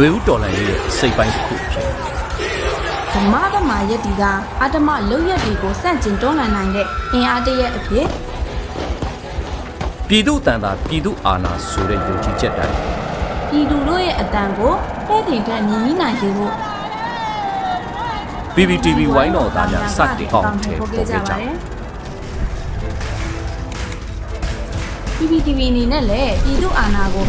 ຫນွေဦးတော်လှန်ရေးရဲ့စိတ်ပိုင်းတစ်ခုဖြစ်ဓမ္မဓမ္မယက်တီကအတ္တမလုံရက်တွေကိုစန့်ကျင်တွန်းလှန်နိုင်တဲ့အင်အားတရက်အဖြစ်ပြည်သူတန်တာပြည်သူအာဏာဆိုတဲ့ယုံကြည်ချက်တိုင်းပြည်သူတို့ရဲ့အတန်ကိုတဲ့တင်ထက်မြင်မိနိုင်စေဖို့ PPTV ဝိုင်းတော်သားများစတင်အောင်ထည့်ပေါ်ခဲ့ကြပါတယ် PPTV အနေနဲ့လည်းပြည်သူအာဏာကို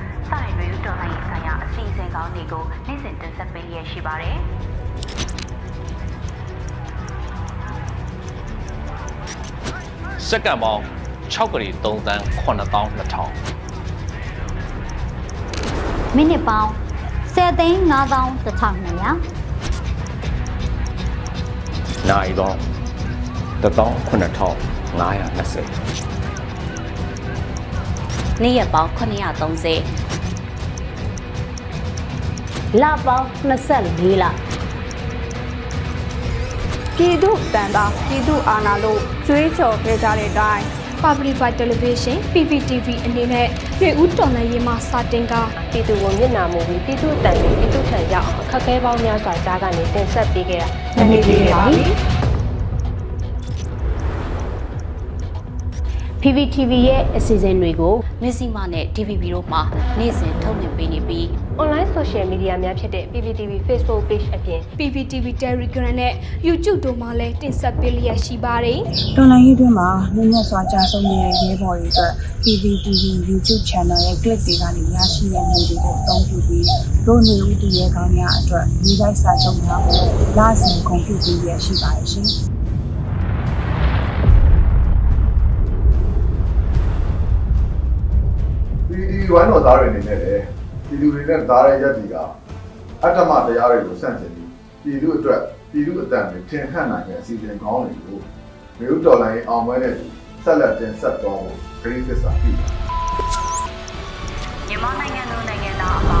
န့်ပေါင်း6ကလေး3တန်း9200မိနစ်ပေါင်း10သိန်း9200နိုင်ပေါင်း18520နေ့ရက်ပေါင်း930 လပေါင်း24လပြည်သူတန်တာပြည်သူအာဏာလို့ကြွေးကြော်ခဲ့ကြတဲ့အတိုင်း Public by Television PPTV အနေနဲ့ပြည်ဦးတော်လှန်ရေးမှာစတင်ကပြည်သူကိုမျက်နှာမူပြီးပြည်သူတန်ပြီးပြည်သူထံရောက်အခက်အခဲပေါင်းများစွာကြားကနေတင်ဆက်ပေးခဲ့တာနှစ်နှစ်ပြည့်ပါပြီ။ PPTV ရဲ့အစီအစဉ်တွေကိုမစ္စည်းမနဲ့ DVB တို့မှနေ့စဉ်ထုတ်လွှင့်ပေးနေပြီး online social media များဖြစ်တဲ့ PPTV Facebook page အပြင် PPTV Telegram နဲ့ YouTube တို့မှာလည်းတင်ဆက်ပေးလျက်ရှိပါတယ်။တော်လိုင်းရေးတွင်မှာမြင့်မြတ်စွာကြာဆုံးနေတဲ့ရဲဘော်တွေအတွက် PPTV YouTube channel ရဲ့ clip တွေကနေရရှိတဲ့နေတွေကိုအသုံးပြုပြီးတို့နေဦးတည်ရဲကောင်းများအတွက်ဒီလိုက်စာချုပ်များကိုလစဉ်ကွန်ပျူတာရရှိပါတယ်ရှင်။ဒီဝိုင်းတော်သားတွေအနေနဲ့လည်း ပြည်သူတွေနဲ့သားရရက်ဒီကအတ္တမတရားတွေကိုစန့်ကျင်ပြီးပြည်သူအတွက်ပြည်သူအတန်တွေထင်ဟပ်နိုင်တဲ့အစီအစဉ်ကောင်းတွေကိုမြို့တော်လိုင်းအောင်ပွဲနဲ့ဆက်လက်တင်ဆက်သွားဖို့ခရီးသစ္စာပြုမြန်မာနိုင်ငံလိုနိုင်ငံသားအပေါင်း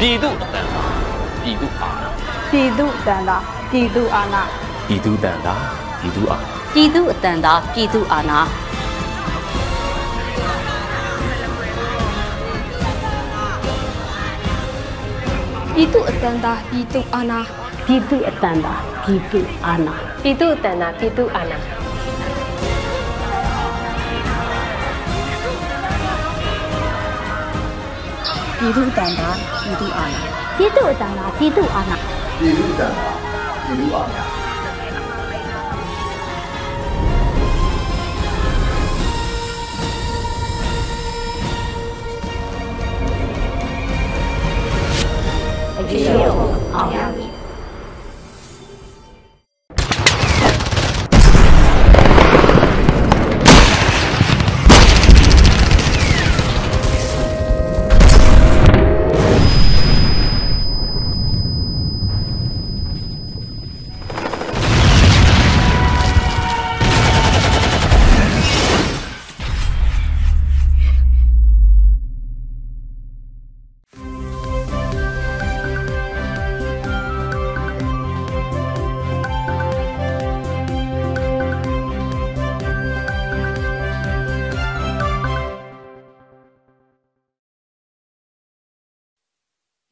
ပြည်သူအတန်ပြည်သူအာဏာပြည်သူတန်တာပြည်သူအာဏာပြည်သူတန်တာပြည်သူအားပြည်သူအတန်သာပြည်သူအာဏာပြည်သူအတန်တာပြည်သူအာဏာပြည်သူအတန်သာပြည်သူအာဏာပြည်သူအတန်တာပြည်သူအာဏာပြည်သူတန်တာ ပြည်သူအာဏာပြည်သူအတန်သာပြည်သူအာဏာပြည်သူတန်တာပြည်သူအာဏာအရေးရောအော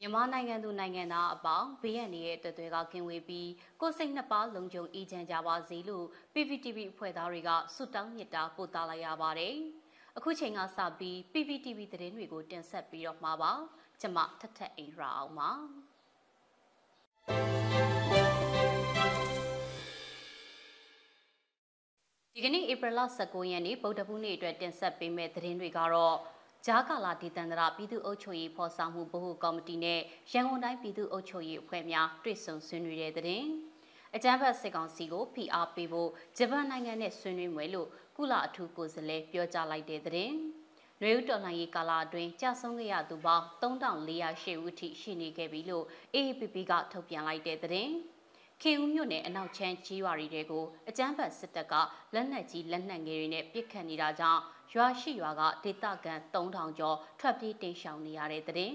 မည်မြန်မာနိုင်ငံသူနိုင်ငံသားအပေါင်းဘေးရန်ရဲ့တသွဲကကင်းဝေးပြီးကိုယ်စိတ်နှစ်ပါးလုံခြုံအေးချမ်းကြပါစေလို့ PPTV အဖွဲ့သားတွေကဆုတောင်းမေတ္တာပို့သလိုက်ရပါတယ်။အခုချိန်ကစပြီး PPTV သတင်းတွေကိုတင်ဆက်ပြီးတော့မှာပါ။ကျွန်မထထအိမ်ရာအောင်ပါ။ဒီကနေ့ဧပြီလ19ရက်နေ့ဗုဒ္ဓဘူးနေ့အတွက်တင်ဆက်ပေးမယ့်သတင်းတွေကတော့ ဂျာကာလာဒီတန္တရာပြည်သူ့အုပ်ချုပ်ရေးဖော်ဆောင်မှုဗဟိုကော်မတီနဲ့ရန်ကုန်တိုင်းပြည်သူ့အုပ်ချုပ်ရေးအဖွဲ့များတွေ့ဆုံဆွေးနွေးတဲ့သတင်းအကြမ်းဖက်စစ်ကောင်စီကိုဖိအားပေးဖို့ဂျပန်နိုင်ငံနဲ့ဆွေးနွေးမယ်လို့ကုလအထူးကိုယ်စားလှယ်ပြောကြားလိုက်တဲ့သတင်းနွေဦးတော်လှန်ရေးကာလအတွင်းကြာဆုံးခဲ့ရသူပေါင်း3408ဦးထိရှိနေခဲ့ပြီလို့ AAPP ကထုတ်ပြန်လိုက်တဲ့သတင်းခင်ဦးမြို့နယ်အနောက်ချမ်းကြီးရွာတွေကိုအကြမ်းဖက်စစ်တပ်ကလက်နက်ကြီးလက်နက်ငယ်တွေနဲ့ပစ်ခတ်နေတာကြောင့် ရွာရှိရွာကဒေသခံ3000ကျော်ထွက်ပြေးတိမ်းရှောင်နေရတဲ့တဲ့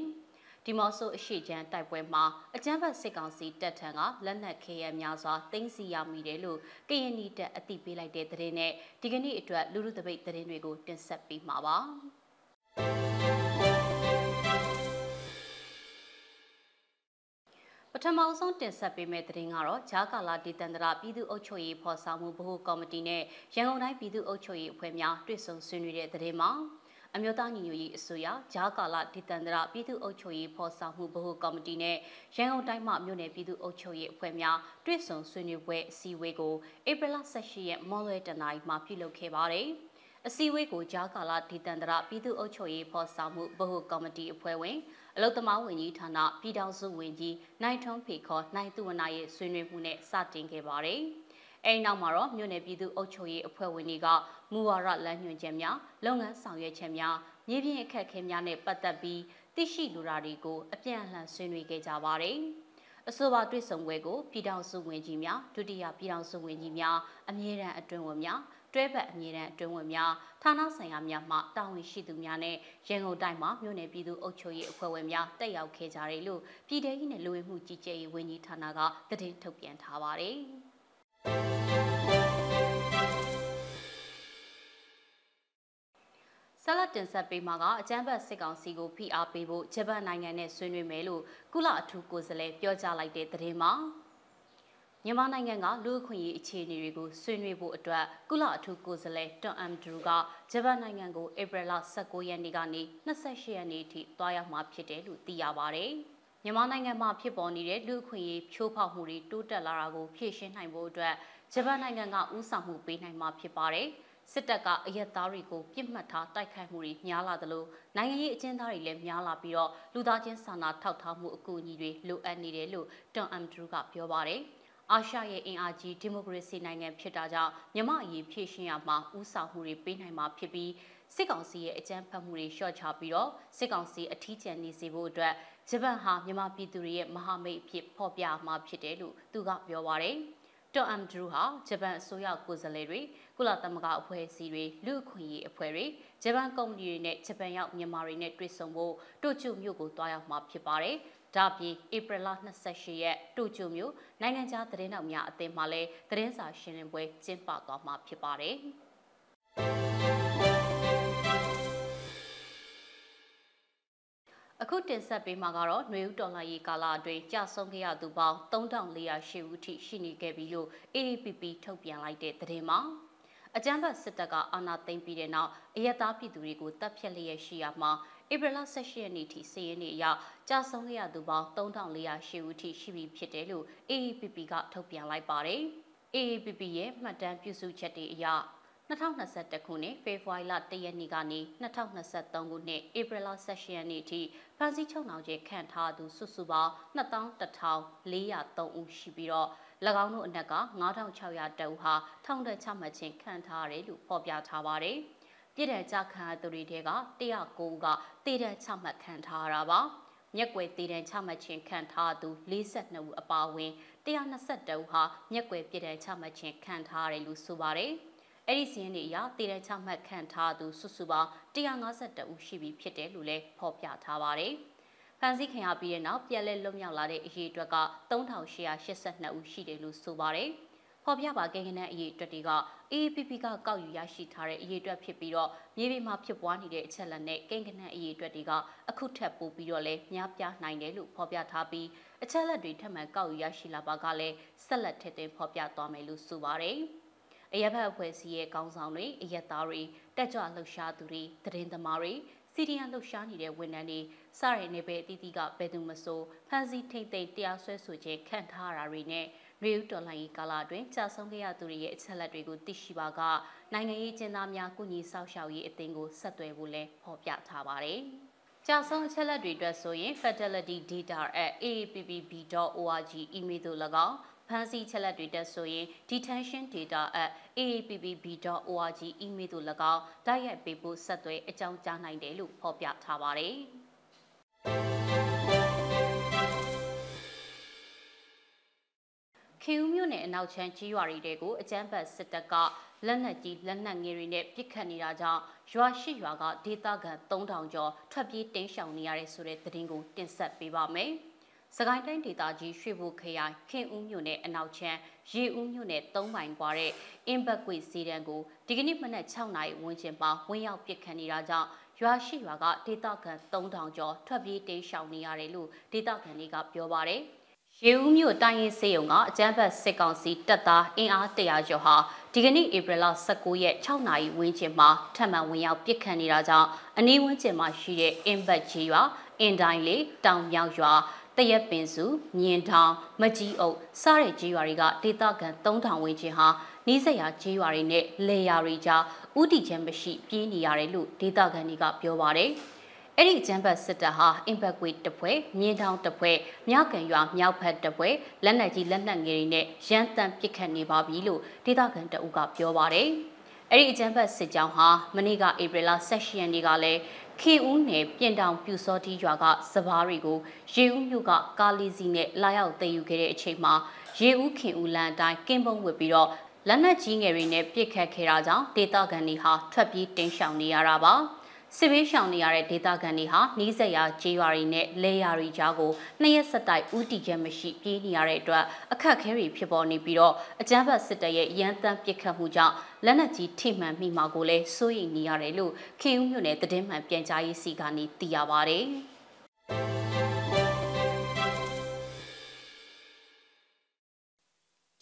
ဒီမော့ဆိုအရှိချမ်းတိုက်ပွဲမှာအကြမ်းဖက်စစ်ကောင်စီတပ်ထံကလက်နက်ခဲယမ်းများစွာတင်းစီရမိတယ်လို့ကရင်နီတပ်အသိပေးလိုက်တဲ့တဲ့နဲ့ဒီကနေ့အတွက်လူလူတပိတ်သတင်းတွေကိုတင်ဆက်ပေးမှာပါ ထမဆုံးတင်ဆက်ပေးမယ့်သတင်းကတော့ဂျာကာလာဒေသန္တရပြည်သူ့အုပ်ချုပ်ရေးဖော်ဆောင်မှုဗဟိုကော်မတီနဲ့ရန်ကုန်တိုင်းပြည်သူ့အုပ်ချုပ်ရေးအဖွဲ့များတွေ့ဆုံဆွေးနွေးတဲ့သတင်းမှာအမျိုးသားညီညွတ်ရေးအစိုးရဂျာကာလာဒေသန္တရပြည်သူ့အုပ်ချုပ်ရေးဖော်ဆောင်မှုဗဟိုကော်မတီနဲ့ရန်ကုန်တိုင်းမှမြို့နယ်ပြည်သူ့အုပ်ချုပ်ရေးအဖွဲ့များတွေ့ဆုံဆွေးနွေးပွဲအစည်းအဝေးကိုဧပြီလ18ရက်မော်လွဲတနင်္လာရီမှာပြုလုပ်ခဲ့ပါတယ်။အစည်းအဝေးကိုကြားကာလဒေသန္တရပြည်သူ့အုပ်ချုပ်ရေးဖော်ဆောင်မှုဗဟိုကော်မတီအဖွဲ့ဝင် အလုသမားဝန်ကြီးဌာနပြည်ထောင်စုဝန်ကြီးနိုင်ထွန်းဖေခေါ်နိုင်သူဝနာရဲ့ဆွေးနွေးမှုနဲ့စတင်ခဲ့ပါတယ်။အဲဒီနောက်မှာတော့မြို့နယ်ပြည်သူ့အုပ်ချုပ်ရေးအဖွဲ့ဝင်တွေကမူဝါဒလမ်းညွှန်ချက်များလုပ်ငန်းဆောင်ရွက်ချက်များမြေပြင်အခက်အခဲများနဲ့ပတ်သက်ပြီးသိရှိလိုတာတွေကိုအပြန်အလှန်ဆွေးနွေးခဲ့ကြပါတယ်။အဆိုပါတွေ့ဆုံပွဲကိုပြည်ထောင်စုဝန်ကြီးများဒုတိယပြည်ထောင်စုဝန်ကြီးများအမြဲတမ်းအတွင်းဝန်များ တွဲဘက်အမြဲတမ်းအတွင်းဝင်များဌာနဆိုင်ရာများမှတာဝန်ရှိသူများနဲ့ရန်ကုန်တိုင်းမှာမြို့နယ်ပြည်သူ့အုပ်ချုပ်ရေးအဖွဲ့ဝင်များတက်ရောက်ခဲ့ကြတယ်လို့ပြည်ထောင်စုနဲ့လူဝင်မှုကြီးကြပ်ရေးဝန်ကြီးဌာနကသတင်းထုတ်ပြန်ထားပါတယ်ဆလတ်တင်ဆက်ပေးမှာကအကြမ်းဖက်စစ်ကောင်စီကိုဖိအားပေးဖို့ဂျပန်နိုင်ငံနဲ့ဆွေးနွေးမယ်လို့ကုလအထူးကိုယ်စားလှယ်ပြောကြားလိုက်တဲ့သတင်းမှာ မြန်မာနိုင်ငံကလူ့အခွင့်အရေးအခြေအနေတွေကိုဆွေးနွေးဖို့အတွက်ကုလအထူးကိုယ်စားလှယ်တွန်အမ်ဒရူကဂျပန်နိုင်ငံကိုဧပြီလ19ရက်နေ့ကနေ28ရက်နေ့ထိသွားရောက်မှာဖြစ်တယ်လို့သိရပါဗျ။မြန်မာနိုင်ငံမှာဖြစ်ပေါ်နေတဲ့လူ့အခွင့်အရေးချိုးဖောက်မှုတွေတိုးတက်လာတာကိုဖြေရှင်းနိုင်ဖို့အတွက်ဂျပန်နိုင်ငံကဦးဆောင်မှုပေးနိုင်မှာဖြစ်ပါတယ်။စစ်တပ်ကအရက်သားတွေကိုပြစ်မှတ်ထားတိုက်ခိုက်မှုတွေများလာသလိုနိုင်ငံရေးအကျဉ်းသားတွေလည်းများလာပြီးတော့လူသားချင်းစာနာထောက်ထားမှုအကူအညီတွေလိုအပ်နေတယ်လို့တွန်အမ်ဒရူကပြောပါတယ်။ အာရှရဲ့အင်အားကြီးဒီမိုကရေစီနိုင်ငံဖြစ်တာကြောင့်မြန်မာအရေးဖြည့်ရှင်းရမှာဥဆောင်မှုတွေပေးနိုင်မှာဖြစ်ပြီးစစ်ကောင်စီရဲ့အကြမ်းဖက်မှုတွေလျှော့ချပြီးတော့စစ်ကောင်စီအထီးကျန်နေစေဖို့အတွက်ဂျပန်ဟာမြန်မာပြည်သူတွေရဲ့မဟာမိတ်အဖြစ်ဖော်ပြမှာဖြစ်တယ်လို့သူကပြောပါရယ်တော်အမ်ဒရူဟာဂျပန်အစိုးရကိုယ်စားလှယ်တွေကုလသမဂ္ဂအဖွဲ့အစည်းတွေလူ့အခွင့်အရေးအဖွဲ့တွေဂျပန်ကုမ္ပဏီတွေနဲ့ဂျပန်ရောက်မြန်မာတွေနဲ့တွေ့ဆုံဖို့တိုကျိုမြို့ကိုတွားရောက်မှာဖြစ်ပါတယ်။ ဒါပြင်ဧပြီလ28ရက်တိုကျိုမြို့နိုင်ငံခြားသတင်းတော်များအသင်းမှလည်းသတင်းစာရှင်းလင်းပွဲကျင်းပသွားမှာဖြစ်ပါတယ်။အခုတင်ဆက်ပေးမှာကတော့ຫນွေဦးတော်လှန်ရေးကာလအတွင်းကြာဆုံးခဲ့ရသူပေါင်း3408ဦးထိရှိနေခဲ့ပြီလို့ AAPP ထုတ်ပြန်လိုက်တဲ့သတင်းမှာအကြမ်းဖက်စစ်တပ်ကအာဏာသိမ်းပြီးတဲ့နောက်အယက်သားပြည်သူတွေကိုတပ်ဖြတ်လျက်ရှိရမှာ ဧပြီလ18ရက်နေ့ထိစီးရင်နေအရကြာဆုံးခဲ့ရသူပေါင်း3408ဦးထိရှိပြီဖြစ်တယ်လို့ AAPP ကထုတ်ပြန်လိုက်ပါတယ်။ AAPP ရဲ့မှတ်တမ်းပြုစုချက်တွေအရ2021ခုနှစ်ဖေဖော်ဝါရီလ1ရက်နေ့ကနေ2023ခုနှစ်ဧပြီလ18ရက်နေ့ထိဖန်စီချုပ်နှောင်ကျခန့်ထားသူစုစုပေါင်း21,403ဦးရှိပြီးတော့၎င်းတို့အနက်က9600တအုပ်ဟာထောင်ဒဏ်ချမှတ်ခြင်းခံထားရတယ်လို့ဖော်ပြထားပါတယ်။ ပြည်ထောင်ကြခံရသူတွေထဲက109ဦးကတည်တံ့ချမှတ်ခံထားရတာပါ။မျက်ကွယ်တည်တံ့ချမှတ်ခြင်းခံထားသူ42ဦးအပါအဝင်122ဦးဟာမျက်ကွယ်ပြည်တံ့ချမှတ်ခြင်းခံထားရတယ်လို့ဆိုပါတယ်။အဲ့ဒီစီးရင်တွေအရတည်တံ့ချမှတ်ခံထားသူစုစုပေါင်း152ဦးရှိပြီဖြစ်တယ်လို့လည်းဖော်ပြထားပါတယ်။ဖမ်းဆီးခံရပြီးတဲ့နောက်ပြည်လဲလွတ်မြောက်လာတဲ့အရေးအတွက်က3882ဦးရှိတယ်လို့ဆိုပါတယ်။ ဖော်ပြပါကိန်းဂဏန်းအရေးအတွက်တွေက AAPP ကကောက်ယူရရှိထားတဲ့အရေးအတွက်ဖြစ်ပြီးတော့မြေပြင်မှာဖြစ်ပွားနေတဲ့အချက်လက်နဲ့ကိန်းဂဏန်းအရေးအတွက်တွေကအခုထပ်ပိုပြီးတော့လဲများပြားနိုင်တယ်လို့ဖော်ပြထားပြီးအချက်လက်တွေထပ်မံကောက်ယူရရှိလာပါကလည်းဆက်လက်ထည့်သွင်းဖော်ပြသွားမယ်လို့ဆိုပါတယ်။အရက်ဘက်အဖွဲ့အစည်းရဲ့ကောင်းဆောင်တွေအရက်သားတွေတက်ကြွလှုပ်ရှားသူတွေသတင်းသမားတွေ စီဒီယန်လှုပ်ရှားနေတဲ့ဝန်ထမ်းတွေစရနေပဲအသီးသီးကဘယ်သူမဆိုဖန်စီထိမ့်သိမ့်တရားစွဲဆိုခြင်းခံထားရတာတွေနဲ့ရေဦးတော်လှန်ရေးကာလအတွင်းကြာဆုံးခဲ့ရသူတွေရဲ့အချက်လက်တွေကိုသိရှိပါကနိုင်ငံရေးကျင်းသားများကုညီဆောက်ရှောက်ရေးအသင်းကိုဆက်သွယ်ဖို့လဲဖော်ပြထားပါတယ်။ကြာဆုံးအချက်လက်တွေအတွက်ဆိုရင် fatality.data@aappb.org email သို့၎င်း ဖမ်းဆီးချက်လက်တွေတက်ဆိုရင် detention.data@aappb.org email သို့၎င်းတိုက်ရိုက်ပေးဖို့ဆက်သွယ်အကြောင်းကြားနိုင်တယ်လို့ဖော်ပြထားပါတယ်။ခေဦးမြို့နယ်အနောက်ချမ်းကြီးရွာတွေကိုအကြမ်းဖက်စစ်တပ်ကလက်နက်ကြီးလက်နက်ငယ်တွေနဲ့ပစ်ခတ်နေတာကြောင့်ရွာရှိရွာကဒေသခံ3000ကျော်ထွက်ပြေးတင်းရှောင်နေရတဲ့ဆိုတဲ့သတင်းကိုတင်ဆက်ပေးပါမယ်။ စကိုင်းတိုင်းဒေသကြီးရွှေဘိုခရိုင်ခင်ဦးမြို့နယ်အနောက်ချမ်းရေဦးမြို့နယ်၃မိုင်ကွာတဲ့အင်းဘက်ကွေစီတန်းကိုဒီကနေ့မနက်6နာရီဝန်းကျင်မှာဝင်းရောက်ပစ်ခတ်နေတာကြောင့်ရွာရှိရွာကဒေသခံ3000ကျော်ထွက်ပြေးတိမ်းရှောင်နေရတယ်လို့ဒေသခံတွေကပြောပါတယ်။ရေဦးမြို့တိုင်းရင်စေယုံကအကြမ်းဖက်စစ်ကောင်စီတပ်သားအင်အား100ကျော်ဟာဒီကနေ့ဧပြီလ19ရက်6နာရီဝန်းကျင်မှာထပ်မံဝင်ရောက်ပစ်ခတ်နေတာကြောင့်အနီးဝန်းကျင်မှာရှိတဲ့အင်းဘက်ကြီးရွာအင်တိုင်းလေးတောင်မြောက်ရွာ တရက်ပင်စုမြင်းထောင်မကြီးအုပ်စတဲ့ကြီးရွာတွေကဒေသခံ3000ဝန်းကျင်ဟာနီးစပ်ရာကြီးရွာတွေနဲ့လေယာတွေကြားဥတီချမ်းမရှိပြေးနေရတယ်လို့ဒေသခံတွေကပြောပါတယ်။အဲ့ဒီကျမ်းဘတ်စစ်တပ်ဟာအင်ဘက်ကွေတပွဲမြင်းထောင်တပွဲမြောက်ကန်ရွာမြောက်ဘက်တပွဲလက်နက်ကြီးလက်နက်ငယ်တွေနဲ့ရန်တမ်းပစ်ခတ်နေပါပြီလို့ဒေသခံတအုပ်ကပြောပါတယ်။အဲ့ဒီအကြမ်းဖက်စစ်ကြောင်းဟာမနေ့ကဧပြီလ16ရက်နေ့ကလည်း ခေဦးနယ်ပြင်တောင်ပြူစောတိရွာကစပားတွေကိုရေဦးမြို့ကကာလီစီနဲ့လာရောက်တည်ယူခဲ့တဲ့အချိန်မှာရေဦးခင်ဦးလန်အတိုင်းကင်းပုံဝစ်ပြီးတော့လက်နက်ကြီးငယ်တွေနဲ့ပစ်ခတ်ခဲ့တာကြောင့်ဒေသခံတွေဟာထွက်ပြေးတင်းရှောင်နေရတာပါ စစ်ဘေးရှောင်နေရတဲ့ဒေသခံတွေဟာနီးစပ်ရာကျေးရွာတွေနဲ့လဲရွာတွေကြားကိုနှစ်ရက်ဆက်တိုက်ဥတီချက်မရှိပြေးနေရတဲ့အတွက်အခက်အခဲတွေဖြစ်ပေါ်နေပြီးတော့အကြမ်းဖက်စစ်တပ်ရဲ့ရန်တမ်းပစ်ခတ်မှုကြောင့်လက်နက်ကြီးထိမှန်မိမှာကိုလည်းစိုးရိမ်နေရတယ်လို့ခင်ဦးမြို့နယ်တည်င်းမှန်ပြန်ကြားရေးစီကနေသိရပါဗျ။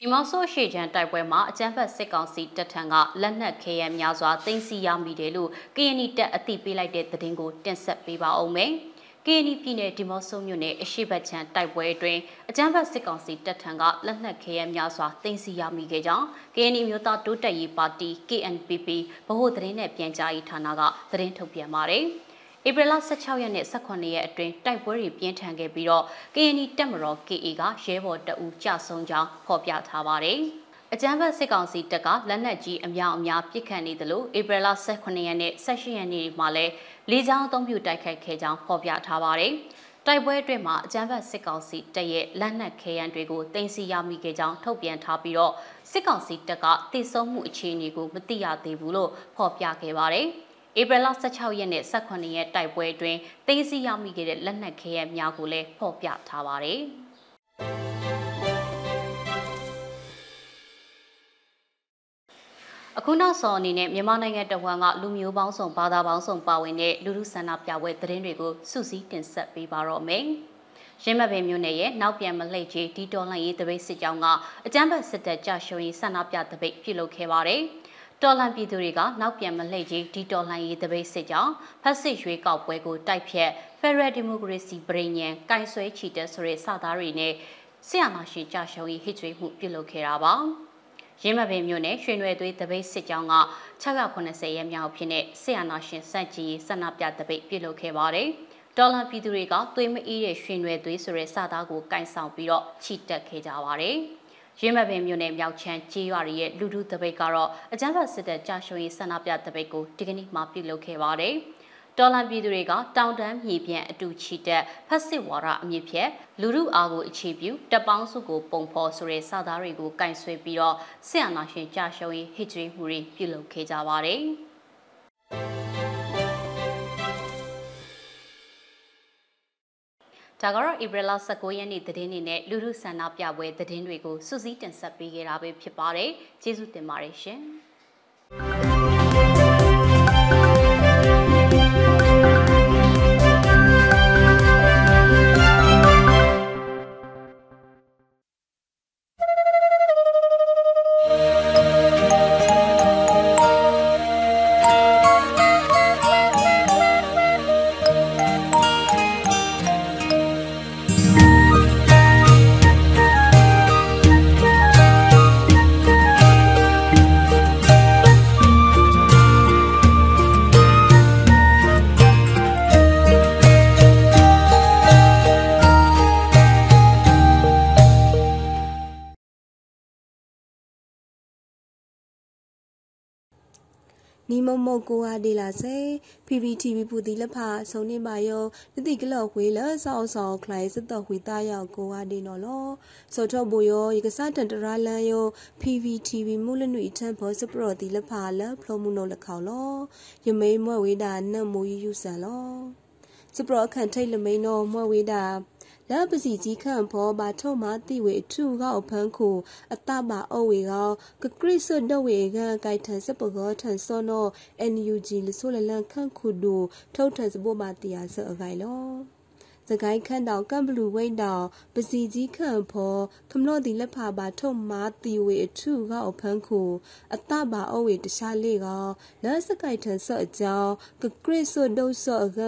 ဒီမော့ဆိုရှေချန်တိုက်ပွဲမှာအကြမ်းဖက်စစ်ကောင်စီတပ်ထံကလက်နက်ခဲယမ်းများစွာတင်စီရမိတယ်လို့ KNI တပ်အသိပေးလိုက်တဲ့သတင်းကိုတင်ဆက်ပေးပါအောင်မယ်။ KNI ပြည်နယ်ဒီမော့ဆိုမြို့နယ်အရှိတ်ချန်တိုက်ပွဲအတွင်းအကြမ်းဖက်စစ်ကောင်စီတပ်ထံကလက်နက်ခဲယမ်းများစွာတင်စီရမိခဲ့ကြောင်း KNI မျိုးသားတိုးတက်ရေးပါတီ KNPP ဗဟိုသတင်းနဲ့ပြန်ကြားရေးဌာနကသတင်းထုတ်ပြန်ပါတယ်။ ဧပြီလ16ရက်နဲ့18ရက်အတွင်းတိုက်ပွဲတွေပြင်းထန်ခဲ့ပြီးတော့ KNY တပ်မတော် KA ကရဲဘော်တအူကြဆုံးကြောင်းဖော်ပြထားပါတယ်။အကြမ်းဖက်စစ်ကောင်စီတပ်ကလက်နက်ကြီးအများအများပစ်ခတ်နေတယ်လို့ဧပြီလ18ရက်နဲ့18ရက်နေ့မှာလည်းလေးချောင်းအုံပြုတိုက်ခိုက်ခဲ့ကြောင်းဖော်ပြထားပါတယ်။တိုက်ပွဲအတွင်းမှာအကြမ်းဖက်စစ်ကောင်စီတပ်ရဲ့လက်နက်ခဲယမ်းတွေကိုတင်စီရမိခဲ့ကြောင်းထုတ်ပြန်ထားပြီးတော့စစ်ကောင်စီတပ်ကတည်ဆုံမှုအခြေအနေကိုမသိရသေးဘူးလို့ဖော်ပြခဲ့ပါတယ်။ ဧပြီလ16ရက်နဲ့18ရက်တိုက်ပွဲအတွင်းသိမ်းဆည်းရမိခဲ့တဲ့လက်နက်ခဲယမ်းများကိုလည်းဖော်ပြထားပါတယ်။အခုနောက်ဆုံးအနေနဲ့မြန်မာနိုင်ငံတဝန်းကလူမျိုးပေါင်းစုံဘာသာပေါင်းစုံပါဝင်တဲ့လူလူဆန္ဒပြပွဲသတင်းတွေကိုစုစည်းတင်ဆက်ပေးပါတော့မယ်။ရင်းမပင်မြို့နယ်ရဲ့နောက်ပြန်မလှိတ်ကြီးဒီတော်လှန်ရေးတပိတ်စစ်ကြောင်းကအကြမ်းဖက်စစ်တပ်ကြရှုံးရေးဆန္ဒပြတပိတ်ပြုလုပ်ခဲ့ပါတယ်။ တော်လန်ပြည်သူတွေကနောက်ပြန်မလှည့်ကြီးဒီတော်လှန်ရေးတပိတ်စစ်ကြောင်းဖက်စစ်ရွေးကောက်ပွဲကိုတိုက်ဖြတ် Federal Democracy ပြည်ညံကင်ဆွဲချီတက်ဆိုတဲ့စသားတွေနဲ့ဆရာနာရှိကြရှုံးရေးဟစ်ကြွေးမှုပြုလုပ်ခဲ့တာပါရင်းမပင်မြို့နယ်ရွှေနွယ်သွေးတပိတ်စစ်ကြောင်းက690ရက်မြောက်ဖြစ်တဲ့ဆရာနာရှင်စန့်ကြီးဆန္ဒပြတပိတ်ပြုလုပ်ခဲ့ပါတယ်ဒေါ်လာပြည်သူတွေကသွေးမအေးတဲ့ရွှေနွယ်သွေးဆိုတဲ့စသားကိုကင်ဆောင်ပြီးတော့ချီတက်ခဲ့ကြပါတယ်။ ရင်းမပင်မြို့နယ်မြောက်ချမ်းကြေးရွာရဲ့လူထုတပိတ်ကတော့အကြမ်းဖက်စစ်တပ်ကြာရှုံးရေးဆန္ဒပြတပိတ်ကိုဒီကနေ့မှပြုလုပ်ခဲ့ပါတယ်။တော်လန်ပြည်သူတွေကတောင်တန်းမြေပြန့်အတူချီတက်ဖက်စစ်ဝါဒအမြင့်ဖြက်လူထုအားကိုအခြေပြုတပ်ပေါင်းစုကိုပုံဖော်ဆိုတဲ့စာသားတွေကိုကင်ဆွဲပြီးတော့ဆရာနာရှင်ကြာရှုံးရေးဟစ်ကြွေးမှုတွေပြုလုပ်ခဲ့ကြပါတယ်။ ဒါကတော့ဧပြီလ19ရက်နေ့သတင်းတွေနဲ့လူထုဆန္ဒပြပွဲသတင်းတွေကိုစုစည်းတင်ဆက်ပေးခဲ့တာပဲဖြစ်ပါတယ်။ကျေးဇူးတင်ပါတယ်ရှင်။ ni momo ko ha de la se PPTV ပူတီလက်ဖာဆုံနေပါယောနတိကလော့ဝေးလဆောက်ဆောင်ခလိုက်စတော့ဝီတာယောကိုဟာဒီနော်လောစောတော့ဘူယောယကစားတန်တရာလန်ယော PPTV မူလနွေထန်ဘောစပရောတီလက်ဖာလဖလိုမှုနော်လက်ခေါလောယမေးမွဲဝေးတာနတ်မူယူဆန်လောစပရောအခန့်ထိတ်လမိန်နော်မွဲဝေးတာ လက်ပစီကြီးခန့်ဖောဘာထုံမတိဝေထူကောက်ဖန်းခုအတပါအဝေကောကကရစ်ဆွတ်တော့ဝေကကိုက်ထန်စပကောထန်စောနော NUG လဆိုလလန်ခန့်ခုဒူထုတ်ထန်စပိုမာတီယာဆအခိုင်လော စကိုင်းခန့်တောင်ကမ်ဘလူဝိတ်တောင်ပစီကြီးခန့်ဖောခမလို့ဒီလက်ဖာပါထုံမာတီဝေအထုကအဖန်းခုအတပါအဝေတခြားလေးကလက်စကိုက်ထန်ဆော့အကြောင်းကကရစ်ဆွတ်ဒုဆော့အက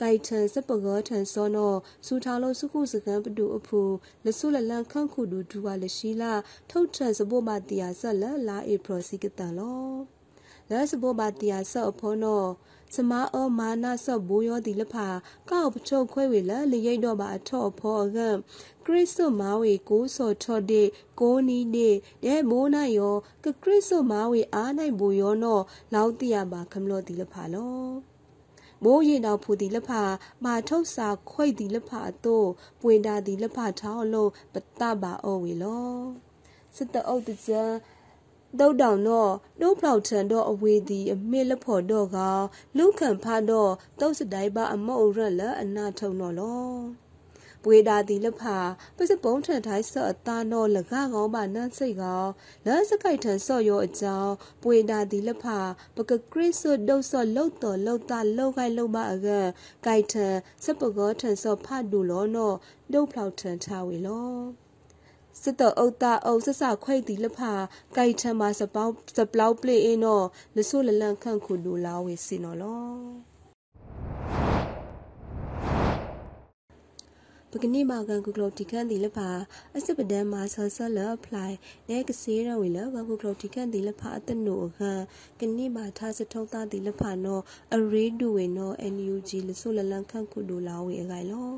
ကိုက်ထန်စပကောထန်စောနောစူထားလို့စုခုစကန်ပတူအဖူလဆုလလန်ခန့်ခုဒူဒူဝါလရှိလာထုတ်ထန်စပိုမာတီယာဆက်လလာအေပရစီကတန်လောလက်စပိုမာတီယာဆော့အဖောနော စမအောမာနာဆော့ဘူယောဒီလဖာကောက်ပထုတ်ခွဲဝေလလေရိတ်တော့ပါအထော့ဖောကခရစ်စုမာဝေကိုဆော့ထော့ဒေကိုနီဒေဒဲမိုးနိုင်ယောကခရစ်စုမာဝေအားနိုင်ဘူယောနောလောက်တိယပါခမလို့ဒီလဖာလောမိုးရင်တော်ဖူဒီလဖာမာထုတ်စာခွိတ်ဒီလဖာတို့ပွင့်တာဒီလဖာထောင်းလို့ပတပါအောဝေလောစစ်တအုပ်တကြ တုတ်တောင်တော့နှုတ်ဖောက်ထန်တော့အဝေသည်အမေလက်ဖို့တော့ကလူခံဖားတော့တုတ်စတိုင်ပါအမော့ရက်လအနာထုံတော့လောပွေတာတီလက်ဖာပစပုံးထန်ထိုင်းဆော့အသားတော့လကကောင်းပါနန်းစိတ်ကောလက်စကိုက်ထန်ဆော့ရောအကြောင်းပွေတာတီလက်ဖာပကခရစ်ဆွတ်ဒုတ်ဆော့လုတ်တော်လုတ်တာလောက်ခိုင်လောက်ပါအကကိုက်ထန်စပကောထန်ဆော့ဖတ်ဒူလောနော်ဒုတ်ဖောက်ထန်ထားဝေလော စစ်တော့အုတ်တာအုတ်ဆဆခွိတ်တီလဖာကိုက်ထမစပေါင်းစပလောက်ပလေအင်းတော့လဆုလလန့်ခန့်ခုလူလာဝေစင်နော်လောပကနိမာကန်ကုကလောတီကန်ဒီလဖာအစပဒန်မာဆဆလအပလိုက်နဲကစေရဝေလကန်ကုကလောတီကန်ဒီလဖာအတနုအခန်ကနိမာထားစထုံးသားဒီလဖာနောအရေဒူဝေနော NUG လဆုလလန်ခန့်ခုဒူလာဝေအခိုင်လော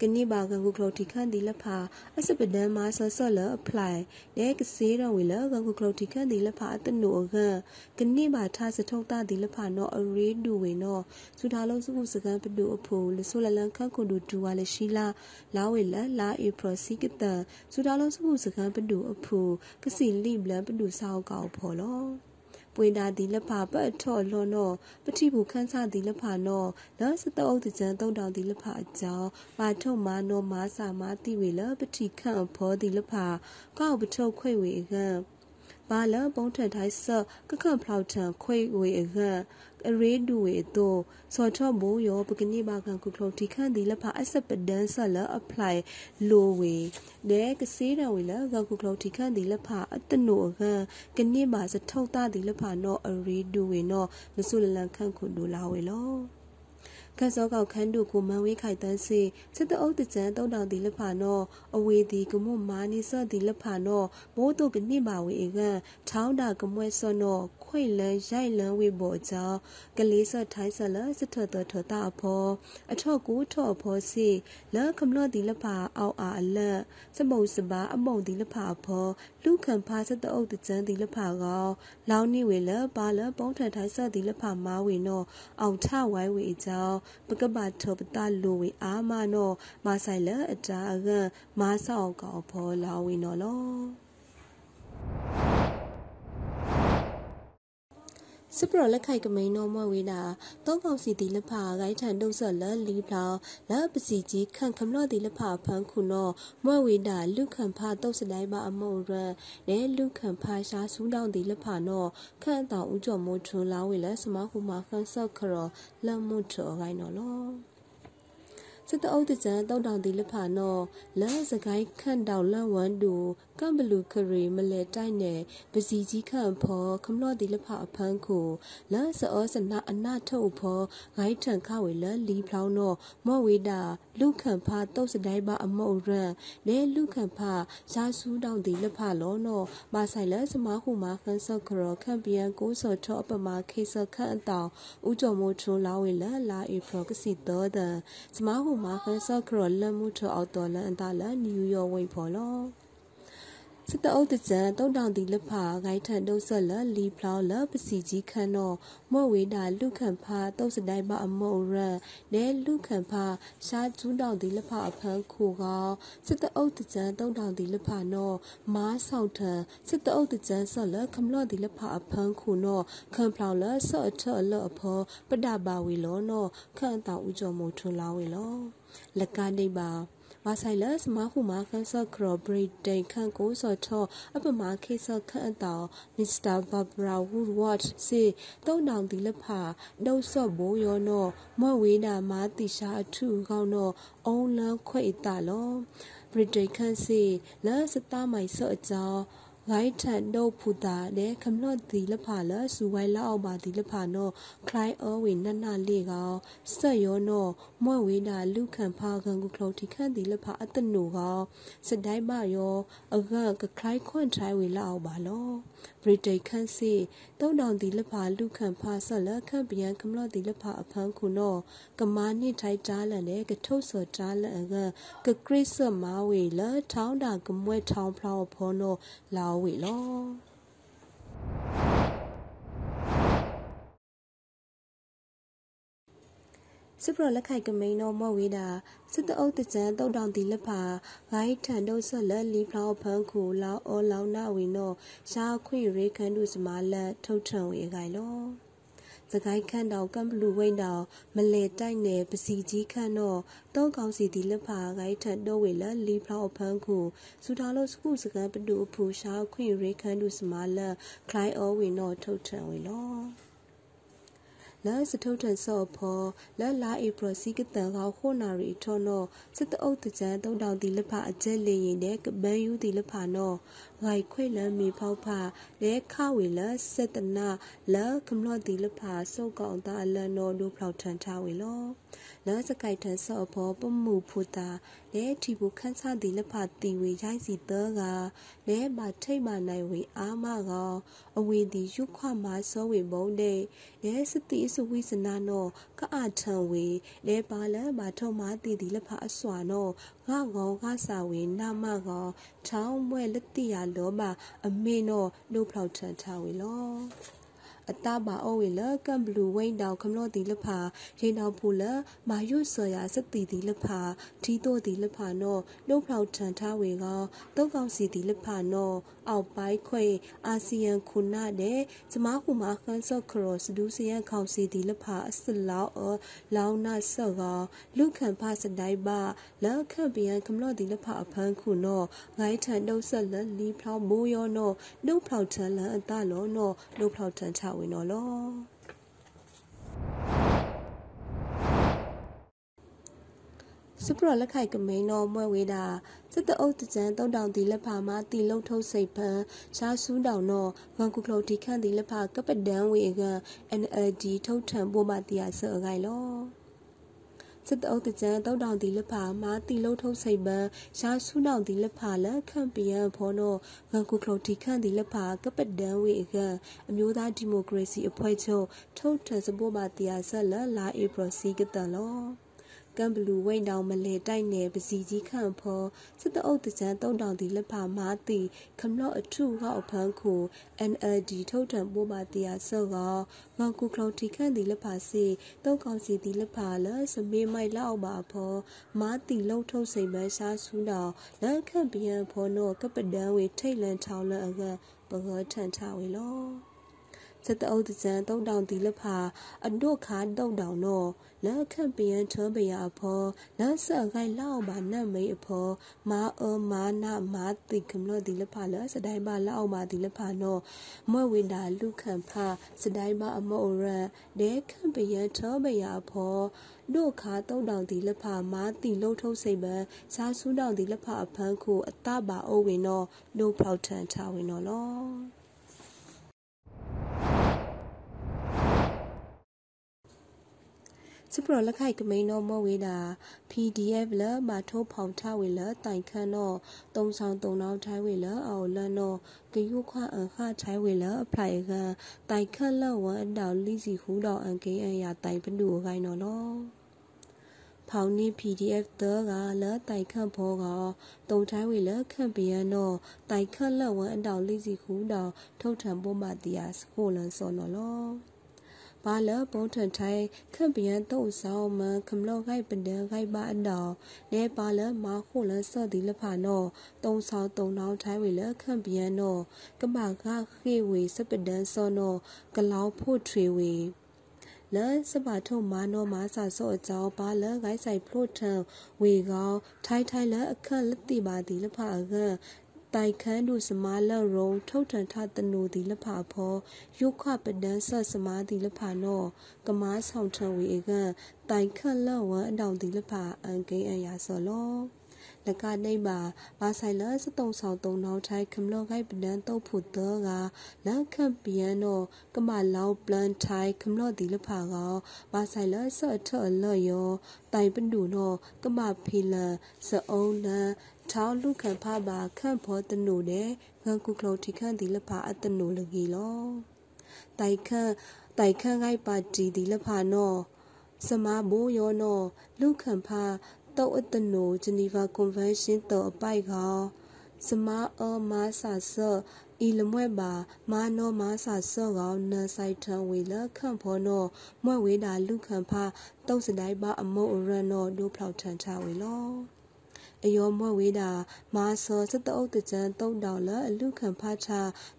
ကနိဘာကကုကလောတီခန်ဒီလဖာအစပဒန်မာဆဆလအပလိုက်နဲကစေရဝေလကန်ကုကလောတီခန်ဒီလဖာအတနုအခန်ကနိဘာထားစထုံးသားဒီလဖာနောအရေဒူဝေနောစူထားလုံးစုခုစကန်ပဒူအဖိုလဆုလလန်ခန့်ခုဒူဒူဝါလရှိလာလာဝေလလာဧပရစီကတစူထားလုံးစုခုစကန်ပဒူအဖိုကစီလိဘလပဒူဆောက်ကောက်ဖော်လော ပွေတာဒီလက်ဖာပတ်ထော့လွန်တော့ပတိဘူးခန်းစားဒီလက်ဖာနော်လောစတောအုပ်တကြံတုံတောင်ဒီလက်ဖာအကြောင်းပါထုတ်မာနော်မာစာမာတိဝေလပတိခန့်ဖောဒီလက်ဖာကောက်ပထုတ်ခွေဝေကံ ဘာလပုံထန်ထိုင်းဆကခန့်ဖလောက်ထန်ခွေဝေအကအရေဒူဝေတော့စောထော့ဘူယောပကနိဘာကန်ကုကလောတီခန့်ဒီလဖာအစပဒန်ဆလအပလိုက်လိုဝေဒဲကစေးတော်ဝေလကကုကလောတီခန့်ဒီလဖာအတနုကကနိဘာစထောက်တာဒီလဖာနောအရေဒူဝေနောမဆုလလန်ခန့်ခုဒူလာဝေလော ခတ်စောကောက်ခန်းတို့ကိုမန်ဝေးခိုက်တန်းစီစစ်တအုပ်တကြံတုံတောင်ဒီလဖာနောအဝေဒီကမွမာနီဆော့ဒီလဖာနောမိုးတုကနိမာဝေအကထောင်းတာကမွဲဆော့နော ခွိလန်ရိုက်လန်ဝေဘောကြောင့်ကလေးဆော့ထိုင်းဆလစစ်ထတော်ထတာအဖောအထော့ကူထော့အဖောစီလခမလော့ဒီလဖာအောက်အာအလတ်စမုံစပါအမုံဒီလဖာအဖောလူခံဖာစစ်တအုပ်တကြံဒီလဖာကောလောင်းနေဝေလပါလပုံထန်ထိုင်းဆော့ဒီလဖာမာဝေနောအောင်ထဝိုင်းဝေအကြောင်းပကပထောပတလိုဝေအာမနောမာဆိုင်လအတာအကမာဆောက်ကောဖောလာဝေနော်လော စပရလက်ခိုက်ကမိန်တော်မွဲဝေးတာတောင်းကောက်စီတီလက်ဖာဂိုင်းထန်တုံးဆော့လလီဖလောင်လပစီကြီးခန့်ခမလော့တီလက်ဖာဖန်းခုနောမွဲဝေးတာလူခန့်ဖာတုတ်စတိုင်းပါအမုံရန်နဲလူခန့်ဖာရှာဆူးတောင်းတီလက်ဖာနောခန့်တောင်ဦးကျော်မိုးထွန်းလာဝေလက်စမခုမှာခန့်ဆော့ခရောလမ်မှုထောဂိုင်းနော်လော စစ်တအုပ်တကြံတောက်တောင်ဒီလဖာနောလန်စကိုင်းခန့်တောင်လန်ဝမ်တူကမ်ဘလူခရီမလဲတိုက်နယ်ပစီကြီးခန့်ဖောခမလော့ဒီလဖာအဖန်းကိုလန်စောစနာအနာထုတ်ဖောဂိုင်းထန်ခဝေလန်လီဖလောင်းနောမော့ဝေတာလူခန့်ဖာတုတ်စတိုင်းပါအမုတ်ရန်နဲလူခန့်ဖာရှားဆူးတောင်ဒီလဖာလောနောမာဆိုင်လန်စမဟုမာခန်းဆော့ခရောခန့်ပြန်ကိုစော်ထောအပမာခေဆော့ခန့်အတောင်ဦးကျော်မိုးထွန်းလာဝေလန်လာဧဖရကစီတော်တဲ့စမဟုမာခန်းဆော့ခရောလန်မှုထောအောက်တော်လန်အတာလန်နယူးယောက်ဝိတ်ဖော်လော စစ်တအုပ်တကြံတုံတောင်တီလဖာဂိုင်းထန်တုံဆက်လလီဖလောင်းလပစီကြီးခန့်တော့မော့ဝေးတာလူခန့်ဖာတုံစတိုင်းပါအမော့ရန်နဲလူခန့်ဖာရှားကျူးတောင်တီလဖာအဖန်းခိုကောစစ်တအုပ်တကြံတုံတောင်တီလဖာနော်မားဆောင်ထန်စစ်တအုပ်တကြံဆက်လခမလော့တီလဖာအဖန်းခိုနော်ခန့်ဖလောင်းလဆော့အထအလော့အဖောပဒပါဝေလောနော်ခန့်တောင်ဦးကျော်မို့ထွန်းလာဝေလောလက်ကနိပါ မာဆိုင်လစမခုမာခန်းဆော့ခရောဘရိတိန်ခန့်ကိုစော်ထောအပမာခေဆော့ခန့်အတောင်မစ္စတာဘာဘရာဝူဒ်ဝတ်စေတုံတောင်ဒီလဖာဒုတ်ဆော့ဘိုးယောနောမော့ဝေးနာမာတိရှာအထုကောင်းနောအုံလန်းခွေတလောဘရိတိန်ခန့်စေလာစတာမိုင်ဆော့အကြောင်း ဂိုင်းထန်တော့ဖူတာတဲ့ခမလော့ဒီလဖာလစူဝိုင်လောက်ပါဒီလဖာနော်ခလိုင်းအောဝေနနလေကောဆက်ရောနော်မွဲ့ဝေးတာလူခံဖာကန်ကုခလောတီခန့်ဒီလဖာအတနူကောစတိုင်းမရောအကကခလိုင်းခွန့်ထိုင်ဝေလောက်ပါလော ဗြိတိန်ခန့်စီတုံတောင်ဒီလဖာလူခံဖာဆက်လခန့်ပြန်ခမလော့ဒီလဖာအဖန်းခုနော်ကမာနိထိုက်တားလန်တဲ့ကထုတ်စော်တားလန်ကကခရစ်စမာဝေလထောင်းတာကမွဲထောင်းဖလောဖောနော်လောဝေလော စပရလက်ခိုက်ကမိန်တော်မော့ဝေးတာစစ်တအုပ်တကြံတုံတောင်တီလက်ဖာဂိုင်းထန်တော့ဆက်လက်လီဖလောက်ဖန်းခုလောက်အောလောင်းနာဝေနောရှားခွေရေခန်းတို့စမာလက်ထုတ်ထံဝေခိုင်လောစကိုင်းခန့်တော်ကံဘလူဝိန်တော်မလေတိုက်နယ်ပစီကြီးခန့်တော့တောကောင်းစီဒီလက်ဖာဂိုင်းထန်တော့ဝေလလီဖလောက်ဖန်းခုစူထားလို့စခုစကန်ပတူအဖူရှားခွင့်ရေခန့်တို့စမာလက်ခလိုင်းအောဝေနောထုတ်ထံဝေလော လာစထုတ်ထန်ဆော့ဖောလာလာဧပရစီကတန်ကောခိုနာရီထောနောစစ်တအုပ်တကြံတုံတောင်တီလဖအကျက်လေရင်တဲ့ကပန်းယူတီလဖနောဂိုင်ခွေလမီဖောက်ဖလဲခဝေလစက်တနာလာကမလော့တီလဖစောက်ကောင်တာလန်နောဒိုဖလောက်ထန်ထားဝေလောလာစကိုက်ထန်ဆော့ဖောပမှုဖူတာလဲတီဘူခန်းစားတီလဖတီဝေရိုက်စီတော့ကလဲမထိတ်မနိုင်ဝေအာမကောအဝေဒီယုခွမစောဝေဘုံတဲ့လဲစတိစဝိစနာနောကအာထံဝေလဲပါလမထုံမတီတီလဖအစွာနော ငါကောကစာဝေနာမကောထောင်းမွဲလက်တိရလောမအမေနောလုဖောက်ထန်ထားဝေလော အတဘာအဝေလကံဘလူဝိန်တောင်ခမလို့တီလဖာရိန်တောင်ပူလမာယုဆော်ယာစတိတီလဖာဒီတိုတီလဖာနောနှုတ်ဖောက်ထန်ထားဝေကောတုတ်ကောက်စီတီလဖာနောအောက်ပိုင်းခွေအာဆီယံခုနတဲ့ကျမခုမှာခန်းဆော့ခရောစဒူးစီယံခေါစီတီလဖာအစလောက်အလောင်းနာဆော့ကလူခံဖစတိုင်းပါလက်ခန့်ပြန်ခမလို့တီလဖာအဖန်းခုနောငိုင်းထန်နှုတ်ဆက်လက်လီဖောက်မိုးရောနောနှုတ်ဖောက်ထန်လန်အတလောနောနှုတ်ဖောက်ထန်ချဝေနော်လောစပရလက်ခိုက်ကမိန်တော်မွဲဝေတာစစ်တအုပ်တကြံတုံတောင်တီလက်ဖာမှာတီလုံထုတ်စိတ်ဖန်ရှားဆူးတောင်တော့ဝန်ကုကလော်တီခန့်တီလက်ဖာကပဒန်ဝေက NLD ထုတ်ထံပို့မတရားဆော့အခိုင်လော စစ်တအုပ်တကြံတောက်တောင်တီလက်ဖာမာတီလုံးထုံးစိတ်ပန်းရှားဆူးတောင်တီလက်ဖာလက်ခန့်ပြန်ဖောနောဂန်ကူကလော်တီခန့်တီလက်ဖာကပဒန်ဝေကအမျိုးသားဒီမိုကရေစီအဖွဲ့ချုပ်ထုတ်ထံစပိုးမတရားဆက်လက်လာဧပြီစီကတလော ကံဘလူဝိန်တောင်မလေတိုက်နယ်ပစီကြီးခန့်ဖောစစ်တအုပ်တကြံတုံတောင်တီလက်ဖာမာတီခမလော့အထုဟောက်ဖန်းခု NLD ထုတ်ထံပိုးပါတရားဆော့ကငေါကူကလော်တီခန့်တီလက်ဖာစီတုံကောင်စီတီလက်ဖာလစမေးမိုက်လောက်ပါဖောမာတီလုံထုတ်စိမ်မရှားဆူးတော်လက်ခန့်ပြန်ဖောနောကပဒန်ဝေထိတ်လန်ထောင်းလန်အကပဂောထန်ထဝေလော စတအုပ်တကြံတုံတောင်တီလဖာအဒုခါတုံတောင်နောလက်ခန့်ပြန်ထဘရအဖောလက်ဆက်ခိုင်လောက်ပါနတ်မိတ်အဖောမာအောမာနာမာတိကမလို့တီလဖာလစတိုင်းပါလောက်ပါတီလဖာနောမွဲဝိတာလူခန့်ဖာစတိုင်းပါအမောရဒဲခန့်ပြန်ထဘရအဖောဒုခါတုံတောင်တီလဖာမာတိလှုပ်ထုတ်စိတ်ပန်းရှားဆူးတောင်တီလဖာအဖန်းခုအတပါအိုဝင်နောဒုဖောက်ထန်ချဝင်နောလော စပရလက်ခိုက်ကမိန်တော့မဝေးတာ PDF လမထိုးဖောင်ထဝေလတိုင်ခန့်တော့တုံဆောင်တုံနောက်ထိုင်းဝေလအော်လန်တော့ကယူခွအခထိုင်းဝေလအဖလိုက်ကတိုင်ခန့်လဝန်အတောင်လိစီဟူတော့အန်ကေအရာတိုင်ပနူခိုင်းတော့လောဖောင်နီ PDF တော့ကလတိုင်ခန့်ဖောကတုံထိုင်းဝေလခန့်ပြန်တော့တိုင်ခန့်လဝန်အတောင်လိစီဟူတော့ထုတ်ထံပို့မှတရားစကိုလန်စောနော်လော ဘာလဘုံထန်ထိုင်ခန့်ပြန်တုံဆောင်မခမလော့ခိုက်ပဒန်ခိုက်ပါအတော်လဲပါလမာခုလဆော့ဒီလဖာနောတုံဆောင်တုံနောင်းထိုင်ဝေလခန့်ပြန်နောကမကခေဝေစပဒန်စောနောကလောက်ဖို့ထွေဝေလစပါထုံမာနောမာစာစောအကြောင်းဘာလဂိုင်းဆိုင်ဖလို့ထံဝေကောထိုင်ထိုင်လအခက်လက်တိပါဒီလဖာက တိုင်ခန်းတို့စမားလရုံထုတ်ထန်ထတနူဒီလဖာဖောယုခပဒန်းဆစမားဒီလဖာနောကမားဆောင်ထဝေကတိုင်ခန့်လဝအတောင်ဒီလဖာအန်ကိအရာဆောလောလကနေမှာဘာဆိုင်လစတုံဆောင်တုံနောက်ထိုင်ခမလော့ခိုက်ပဒန်းတုတ်ဖို့တော့ကလက်ခန့်ပြန်တော့ကမလောင်ပလန်ထိုင်ခမလော့ဒီလဖာကဘာဆိုင်လဆော့ထော်လော့ယောတိုင်ပန်ဒူနော်ကမဖီလန်စအုံးလန် ထောင်းလူခံဖပါခန့်ဖောတနုတဲ့ငန်ကုကလောတီခန့်ဒီလဖာအတနုလကြီးလောတိုင်ခန့်တိုင်ခန့်ဂိုက်ပါတီဒီလဖာနော်စမဘိုးယောနော်လူခံဖတုတ်အတနုဂျနီဗာကွန်ဗင်းရှင်းတော်အပိုက်ခေါစမအောမာဆာဆော့ဤလမွဲ့ပါမာနောမာဆာဆော့ကောနဆိုင်ထံဝေလခန့်ဖောနောမွဲ့ဝေတာလူခံဖတုတ်စတိုင်းပါအမုတ်ရန်နောဒုဖောက်ထန်ချဝေလော အယောမွက်ဝေးတာမာဆောစတအုပ်တကြံတုံတောင်လအလူခံဖာချ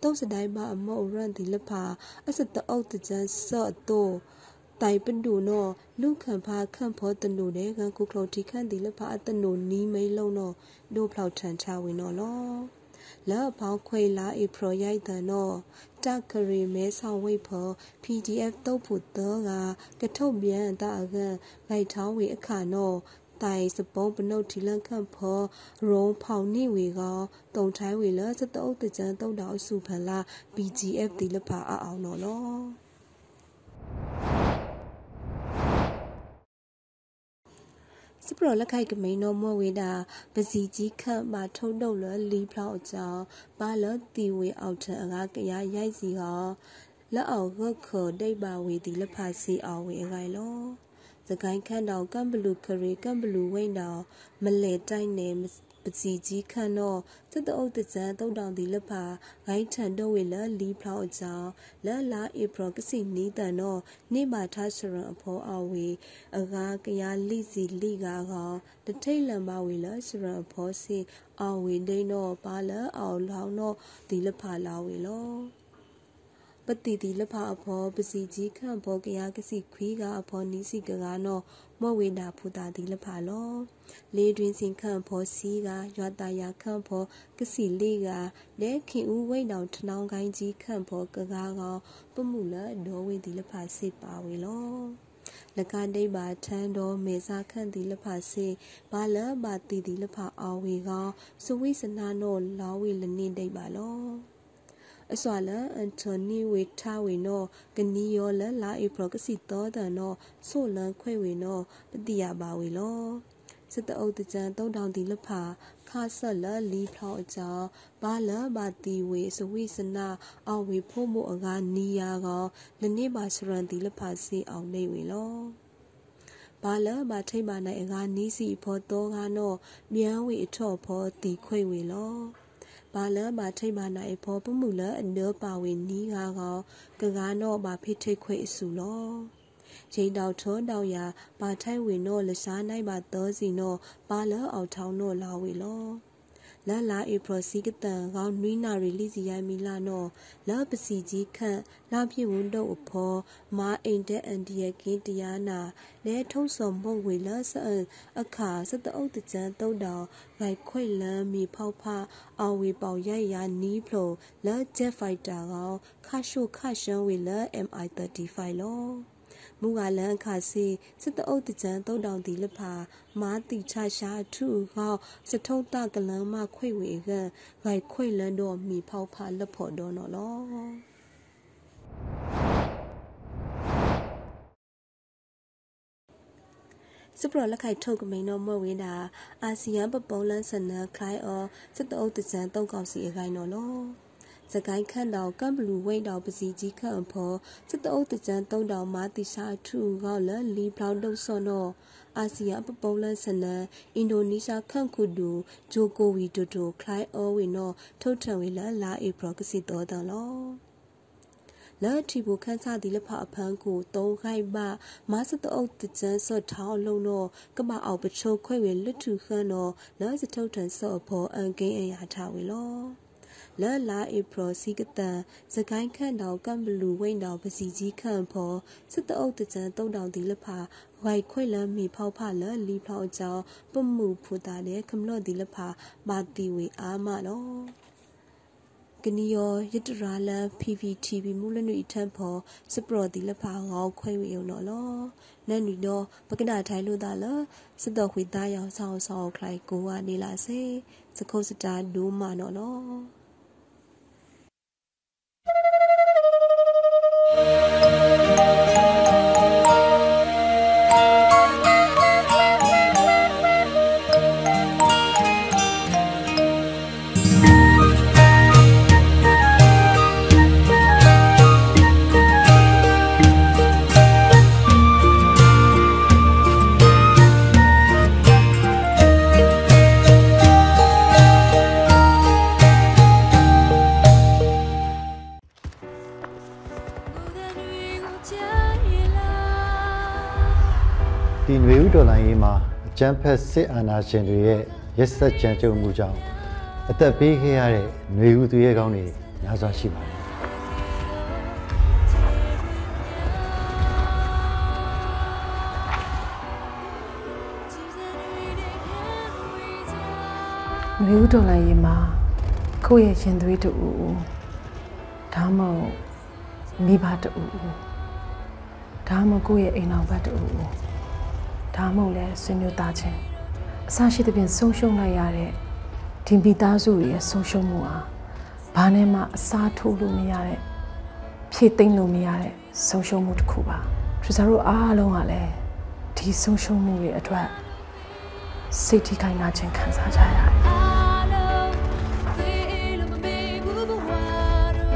တုံစတိုင်းမအမောရန်ဒီလဖာအစတအုပ်တကြံဆော့တော့တိုင်ပန်ဒူနောလူခံဖာခန့်ဖောတနုတဲ့ကကုကလောတီခန့်ဒီလဖာအတနုနီးမိန်လုံးနောဒိုဖလောက်ထန်ချဝင်နော်လောလောဖောင်းခွေလာဧပရရိုက်တဲ့နော်တကရီမဲဆောင်ဝိဖော PDF တုတ်ဖို့တော့ကကထုတ်ပြန်တာအကန်လိုက်ထောင်းဝေအခါနော် တိုင်စပုံးပနုတ်ထီလန်ခန့်ဖောရုံဖောင်နိဝေကတုံထိုင်းဝေလစတုတ်တကြံတုံတောင်စုဖလာ BGF တီလဖာအောင်နော်လောစပရလက်ခိုက်ကမိန်တော်မဝေတာပစီကြီးခန့်မှာထုံတုတ်လလီဖလောက်အကြောင်းဘာလတီဝေအောက်ထအကားကရရိုက်စီဟောလက်အောင်ခခဒိတ်ပါဝေတီလက်ဖာစီအောင်ဝေအခိုင်လော စကိုင်းခန့်တောင်ကမ်ဘလူခရီကမ်ဘလူဝိန်တောင်မလဲတိုက်နေပစီကြီးခန့်တော့စတအုပ်တကြံတုံတောင်ဒီလက်ဖာဂိုင်းထန်တော့ဝေလလီဖလောက်အကြောင်းလက်လာဧပရကစီနီးတန်တော့နေပါထားစရန်အဖောအဝေအကားကရလိစီလိကာကောတထိတ်လံပါဝေလစရန်အဖောစီအဝေဒိန်းတော့ပါလအောင်လောင်းတော့ဒီလက်ဖာလာဝေလော ပတိတိလဖအဖောပစီကြီးခန့်ဘောကရကစီခွေးကအဖောနီးစီကကနောမောဝေနာဖူတာတိလဖလောလေတွင်စင်ခန့်ဖောစီကရွာတာယာခန့်ဖောကစီလေးကလဲခင်ဦးဝိတ်တောင်ထနောင်းကိုင်းကြီးခန့်ဖောကကားကောင်ပမှုလဒေါ်ဝေတိလဖစေပါဝေလောလကဒိတ်ပါထန်းတော်မေစာခန့်တိလဖစေဘာလဘာတီတိလဖအာဝေကောင်စဝိစနာနောလာဝေလနေဒိတ်ပါလော အစွာလအန်တိုနီဝေထားဝေနောကနီယောလလာဧပရကစီတော်တန်နောဆိုလန်ခွေဝေနောပတိယပါဝေလောစတအုပ်တကြံတုံတောင်တီလဖာခါဆက်လလီဖောက်အကြောင်းဘာလဘာတီဝေစဝိစနာအဝေဖို့မို့အကားနီယာကောလနေပါစရန်တီလဖာစီအောင်နေဝေလောဘာလဘာထိတ်ပါနိုင်အကားနီးစီဖောတော့ကနောမြန်ဝေအထော့ဖောတီခွေဝေလော ဘာလဘာထိတ်ပါနိုင်ဖောပမှုလအနောပါဝေနီးကားကောကကားနောဘာဖိထိတ်ခွေအစုလောချိန်တောက်ထုံးတောက်ရာဘာထိုင်ဝင်တော့လစားနိုင်ပါသောစီနော်ဘာလအောက်ထောင်းတော့လာဝေလော လာလာဧပရစီကတန်ကောင်းနွိနာရီလီစီယမီလာနော်လာပစီကြီးခန့်လာပြည့်ဝန်းတော့အဖော်မာအိမ်တဲ့အန်ဒီယကင်းတရားနာလဲထုံးစော်မုတ်ဝေလာဆန်အခါစတအုပ်တကြံတုံးတောင်ဂိုက်ခွိလန်းမီဖောက်ဖအဝေပေါင်ရိုက်ရာနီးဖလိုလာဂျက်ဖိုက်တာကောခါရှုခရှန်ဝေလာ MI35 လော မူကလန်ခါစီစစ်တအုပ်တကြံတုံတောင်တီလဖာမာတိချရှာထူဟောစထုံတကလန်မခွေဝေကဂိုက်ခွေလန်တော့မိဖောက်ဖာလက်ဖို့တော့နော်လောစပရလက်ခိုက်ထုတ်ကမိန်တော့မွဲ့ဝင်းတာအာဆီယံပပုံးလန်းစနခလိုင်းအောစစ်တအုပ်တကြံတုံကောက်စီအခိုင်နော်လော စကိုင်းခန့်တောင်ကမ်ဘလူဝိတ်တောင်ပစီကြီးခန့်ဖောစစ်တအုပ်တကြံတုံးတောင်မာတိစာထူကောက်လလီဖလောက်တုတ်စောနောအာဆီယံပပုံးလန်းစနန်အင်ဒိုနီးရှားခန့်ခုဒူဂျိုကိုဝီဒိုဒိုခလိုင်းအောဝီနောထုတ်ထံဝေလလာဧပရကစီတော်တန်လောလက်ထီဘူခန်းစားဒီလဖအဖန်းကိုတုံးခိုက်မမစတအုပ်တကြန်းဆော့ထောင်းလုံးတော့ကမအောင်ပချိုးခွဲဝေလွတ်ထူခန်းတော့လက်စထုတ်ထန်ဆော့ဖောအန်ကင်းအရာထားဝေလော လာလာဧပရစီကတန်စကိုင်းခန့်တောင်ကမ်ဘလူဝိန်တောင်ပစီကြီးခန့်ဖောစစ်တအုပ်တကြံတုံတောင်ဒီလဖာဝိုက်ခွေလမ်းမီဖောက်ဖလလီဖောက်ကြောင်းပမှုဖူတာတဲ့ခမလော့ဒီလဖာမာတီဝေအားမလောကနီယောရတရာလန် PVTV မူလနွေထန်ဖောစပရော်ဒီလဖာငေါခွဲဝေုံနော်လောနန်နီတော့ပကနာထိုင်လို့တာလစတော့ခွေသားရောင်ဆောင်ဆောင်ခလိုက်ကိုကနေလာစေစခုတ်စတာဒိုးမနော်လော ဒီ ဦးတော်လိုင်းရေးမှာအကြမ်းဖက်စစ်အာဏာရှင်တွေရဲ့ရက်စက်ကြမ်းကြုတ်မှုကြောင့်အသက်ပေးခဲ့ရတဲ့ຫນွေဦးသူရဲကောင်းတွေများစွာရှိပါတယ်နွေဦးတော်လိုင်းရင်မှာကိုယ့်ရဲ့ရင်သွေးတူဦးဒါမှမဟုတ်မိဘတူဦးဒါမှမဟုတ်ကိုယ့်ရဲ့အိမ်အောင်ဘတ်တူဦး ဒါမှမဟုတ်လဲဆွေမျိုးသားချင်းအစရှိသဖြင့်ဆုံးရှုံးလိုက်ရတဲ့ဒီမိသားစုရဲ့ဆုံးရှုံးမှုဟာဘာနဲ့မှအစားထိုးလို့မရတဲ့ဖြည့်သိမ့်လို့မရတဲ့ဆုံးရှုံးမှုတစ်ခုပါထရီဆာတို့အားလုံးကလည်းဒီဆုံးရှုံးမှုတွေအတွက်စိတ်ထိခိုက်နာခြင်းခံစားကြရတယ်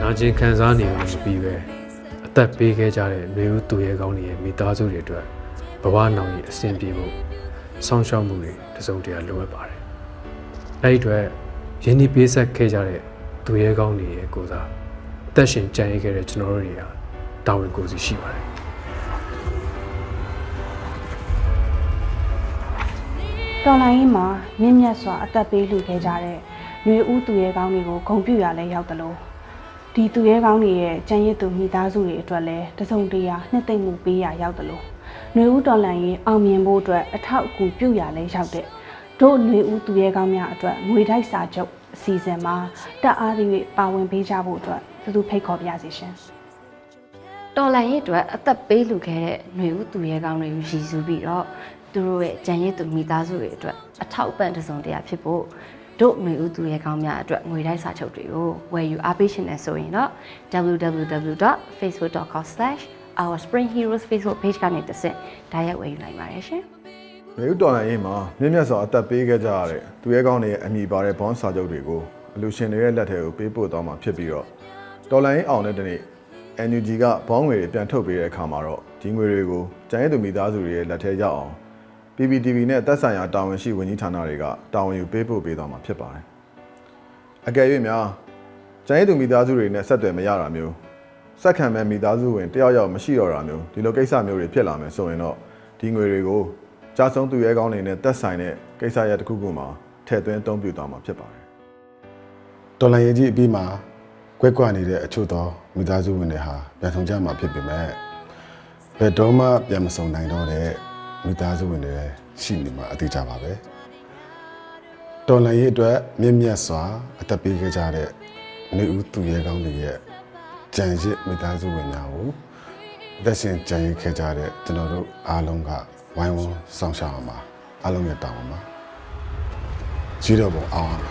နာကျင်ခံစားနေမှမပြီးပဲအသက်ပေးခဲ့ကြတဲ့မျိုးဦးသူရဲကောင်းတွေရဲ့မိသားစုတွေအတွက် ဘဝနောင်ရဲ့အဆင်ပြေဖို့ဆောင်းရှောက်မှုတွေတစုံတရာလိုအပ်ပါတယ်။အဲဒီအတွက်ယင်းဒီပေးဆက်ခဲ့ကြတဲ့သူရဲကောင်းတွေရဲ့ကိုစားအသက်ရှင်ကြံ့ရခဲ့တဲ့ကျွန်တော်တို့တွေကတာဝန်ကိုယ်စီရှိပါတယ်။တော်လိုင်းမှာမြင့်မြတ်စွာအသက်ပေးလှူခဲ့ကြတဲ့မျိုးဦးသူရဲကောင်းတွေကိုဂုဏ်ပြုရလဲရောက်တယ်လို့ဒီသူရဲကောင်းတွေရဲ့ကြံရစ်သူမိသားစုတွေအတွက်လည်းတစုံတရာနှစ်သိမ့်မှုပေးရရောက်တယ်လို့ ຫນွေဦးတော်လန်ရေးအောင်မြင်ဖို့အတွက်အထောက်အကူပြုရလဲရောက်တဲ့တို့ຫນွေဦးသူရဲကောင်းများအတွက်ငွေတိုက်စာချုပ်အစီအစဉ်မှာတက်အားသည့်ပါဝင်ပေးကြဖို့အတွက်သူသူဖိတ်ခေါ်ပါရစေရှင်တော်လန်ရေးအတွက်အသက်ပေးလူခဲ့တဲ့ຫນွေဦးသူရဲကောင်းတွေကိုရည်စူးပြီးတော့သူတို့ရဲ့ကြံရည်သူမိသားစုတွေအတွက်အထောက်အပံ့တစုံတရာဖြစ်ဖို့တို့ຫນွေဦးသူရဲကောင်းများအတွက်ငွေတိုက်စာချုပ်တွေကိုဝယ်ယူအားပေးရှင်နေဆိုရင်တော့ www.facebook.com/our spring heroes facebook page ကနေတစ်ဆင့်ဒါရိုက်ဝယ်ယူနိုင်ပါတယ်ရှင်။မြို့တော်လိုင်းရေးမှာမြင့်မြတ်စွာအသက်ပေးခဲ့ကြရတဲ့သူရဲကောင်းတွေရဲ့အမိပါတဲ့ဘွန်စာချုပ်တွေကိုအလူရှင်တွေရဲ့လက်ထဲကိုပေးပို့သွားမှာဖြစ်ပြီးတော့တော်လိုင်းအောင်တဲ့တနေ့ NUG ကဘောင်းငွေတွေပြန်ထုတ်ပေးတဲ့အခါမှာတော့ဒီငွေတွေကိုကျန်ရည်သူမိသားစုတွေရဲ့လက်ထဲရောက်အောင် PPTV နဲ့သက်ဆိုင်ရာတာဝန်ရှိဝန်ကြီးဌာနတွေကတာဝန်ယူပေးပို့ပေးသွားမှာဖြစ်ပါတယ်။အကယ်၍များကျန်ရည်သူမိသားစုတွေနဲ့ဆက်သွယ်မရတာမျိုး စက်ခံမဲ့မိသားစုဝင်တယောက်ယောက်မရှိတော့တာမျိုးဒီလိုကိစ္စမျိုးတွေဖြစ်လာမယ်ဆိုရင်တော့ဒီငွေတွေကိုကြားဆုံးသူရဲကောင်းတွေနဲ့သက်ဆိုင်တဲ့ကိစ္စရပ်တစ်ခုခုမှာထည့်သွင်းအသုံးပြုသွားမှာဖြစ်ပါတယ်။ဒေါ်လာရေးကြီးအပြီးမှာကွက်ကွနေတဲ့အချို့သောမိသားစုဝင်တွေဟာပြန်ဆောင်ကြမှာဖြစ်ပေမဲ့ဘယ်တော့မှပြန်မဆောင်နိုင်တော့တဲ့မိသားစုဝင်တွေရှိနေမှာအသေးကြပါပဲတော်လန်ရေးအတွက်မြင့်မြတ်စွာအသက်ပေးခဲ့ကြတဲ့နေဦးသူရဲကောင်းတွေရဲ့ ကြံရစ်မိသားစုဝင်များကိုသက်ရှင်ကြံရစ်ခဲ့ကြတဲ့ကျွန်တော်တို့အားလုံးကဝိုင်းဝန်းဆောင်ရှောက်အောင်ပါအားလုံးရဲ့တောင်းပါကြီးတော့ပုံအောင်ပါ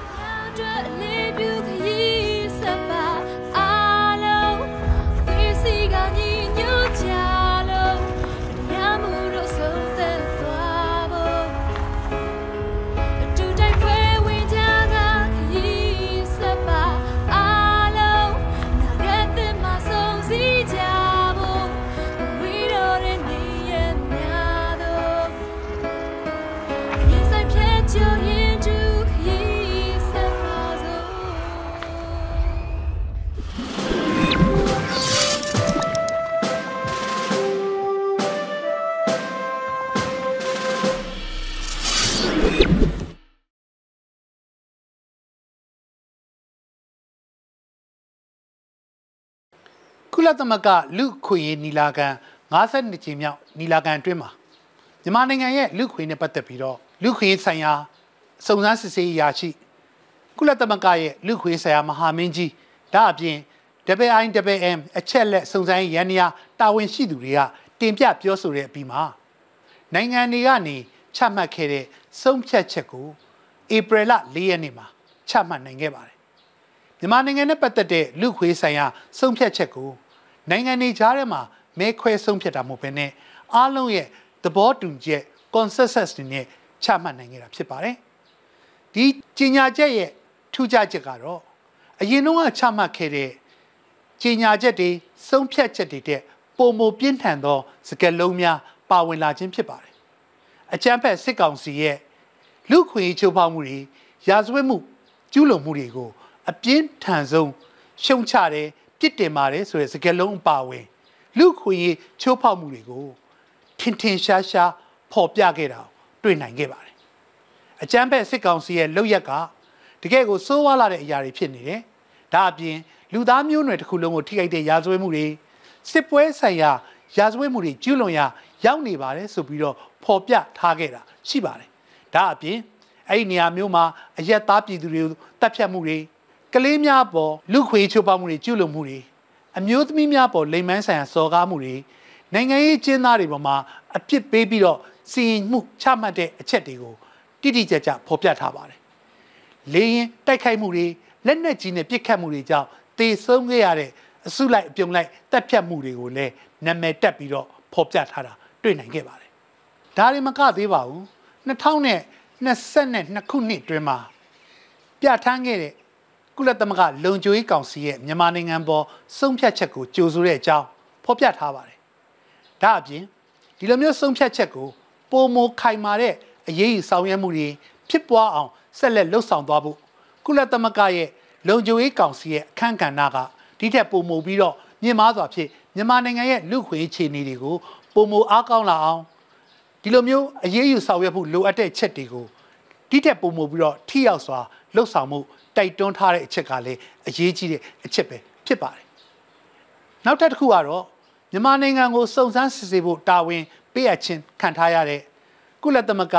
သမဂ္ဂလူခွေရေးနီလာခံ52ကြိမ်မြောက်နီလာခံအတွင်းမှာမြန်မာနိုင်ငံရဲ့လူခွေနဲ့ပတ်သက်ပြီးတော့လူခွေဆိုင်ရာစုံစမ်းစစ်ဆေးရာရှိကုလသမဂ္ဂရဲ့လူခွေဆိုင်ရာမဟာမင်းကြီးဒါအပြင် WIWM အချက်လက်စုံစမ်းရေးရန်နီယာတာဝန်ရှိသူတွေကတင်ပြပြောဆိုတဲ့အပြီးမှာနိုင်ငံတွေကနေချမှတ်ခဲ့တဲ့ဆုံးဖြတ်ချက်ကိုဧပြီလ၄ရက်နေ့မှာချမှတ်နိုင်ခဲ့ပါတယ်မြန်မာနိုင်ငံနဲ့ပတ်သက်တဲ့လူခွေးဆိုင်ရာဆုံးဖြတ်ချက်ကို နိုင်ငံတွေကြားထဲမှာမဲခွဲဆုံးဖြတ်တာမဟုတ်ဘဲနဲ့အားလုံးရဲ့သဘောတူချက် consensus တွေနဲ့ချမှတ်နိုင်ခဲ့တာဖြစ်ပါတယ်။ဒီကြီးညာချက်ရဲ့ထူးခြားချက်ကတော့အရင်တုန်းကချမှတ်ခဲ့တဲ့ကြီးညာချက်တွေဆုံးဖြတ်ချက်တွေတဲ့ပုံမပြင်းထန်သောစကားလုံးများပါဝင်လာခြင်းဖြစ်ပါတယ်။အကြမ်းဖက်စစ်ကောင်စီရဲ့လူခွေချိုးဖောက်မှုတွေရာဇဝတ်မှုကျူးလွန်မှုတွေကိုအပြင်းထန်ဆုံးရှုံချတယ် ပြစ်တင်ပါတယ်ဆိုတဲ့စကားလုံးအပါဝင် လူခွေရေးချိုးဖောက်မှုတွေကိုထင်ထင်ရှားရှားဖော်ပြခဲ့တာတွေ့နိုင်ခဲ့ပါတယ်အကြမ်းဖက်စစ်ကောင်စီရဲ့လုပ်ရက်ကတကယ်ကိုစိုးဝါလာတဲ့အရာတွေဖြစ်နေတယ်ဒါအပြင်လူသားမျိုးနွယ်တစ်ခုလုံးကိုထိခိုက်တဲ့ရာဇဝတ်မှုတွေစစ်ပွဲဆိုင်ရာရာဇဝတ်မှုတွေကျူးလွန်ရာရောက်နေပါတယ်ဆိုပြီးတော့ဖော်ပြထားခဲ့တာရှိပါတယ်ဒါအပြင်အဲ့ဒီနေရာမျိုးမှာအရက်သားပြည်သူတွေကိုတပ်ဖြတ်မှုတွေ ကလေးများပေါ်လူခွေချိုးပေါမှုတွေကျุလို့မှုတွေအမျိုးသမီးများပေါ်လိမ်မန်းဆိုင်ရာစော်ကားမှုတွေနိုင်ငံရေးကျင်းသားတွေပေါ်မှာအပြစ်ပေးပြီးတော့စီရင်မှုချမှတ်တဲ့အချက်တွေကိုတိတိကျကျဖော်ပြထားပါတယ်။လေရင်တိုက်ခိုက်မှုတွေလက်နက်ကြီးနဲ့ပစ်ခတ်မှုတွေကြောင့်တေဆုံးခဲ့ရတဲ့အစုလိုက်အပြုံလိုက်တပ်ဖြတ်မှုတွေကိုလည်းနာမည်တက်ပြီးတော့ဖော်ပြထားတာတွေ့နိုင်ခဲ့ပါတယ်။ဒါတွေမကသေးပါဘူး။2022ခုနှစ်တွင်မှာပြဋ္ဌာန်းခဲ့တဲ့ ကုလသမဂ္ဂလုံခြုံရေးကောင်စီရဲ့မြန်မာနိုင်ငံပေါ်ဆုံးဖြတ်ချက်ကိုကြိုဆိုတဲ့အကြောင်းဖော်ပြထားပါတယ်။ဒါအပြင်ဒီလိုမျိုးဆုံးဖြတ်ချက်ကိုပုံမခိုင်မာတဲ့အရေးယူဆောင်ရွက်မှုတွေဖြစ်ပွားအောင်ဆက်လက်လှုပ်ဆောင်သွားဖို့ကုလသမဂ္ဂရဲ့လုံခြုံရေးကောင်စီရဲ့အခမ်းကဏ္ဍကဒီထက်ပုံမပြီးတော့မြင့်မားစွာဖြင့်မြန်မာနိုင်ငံရဲ့လူခွေအခြေအနေတွေကိုပုံမအားကောင်းလာအောင်ဒီလိုမျိုးအရေးယူဆောင်ရွက်ဖို့လိုအပ်တဲ့ချက်တွေကိုဒီထက်ပုံမပြီးတော့ထိရောက်စွာလှုပ်ဆောင်မှု တိုက်တွန်းထားတဲ့အချက်ကလည်းအရေးကြီးတဲ့အချက်ပဲဖြစ်ပါတယ်။နောက်ထပ်တစ်ခုကတော့မြန်မာနိုင်ငံကိုစုံစမ်းစစ်ဆေးဖို့တာဝန်ပေးအပ်ခြင်းခံထားရတဲ့ကုလသမဂ္ဂ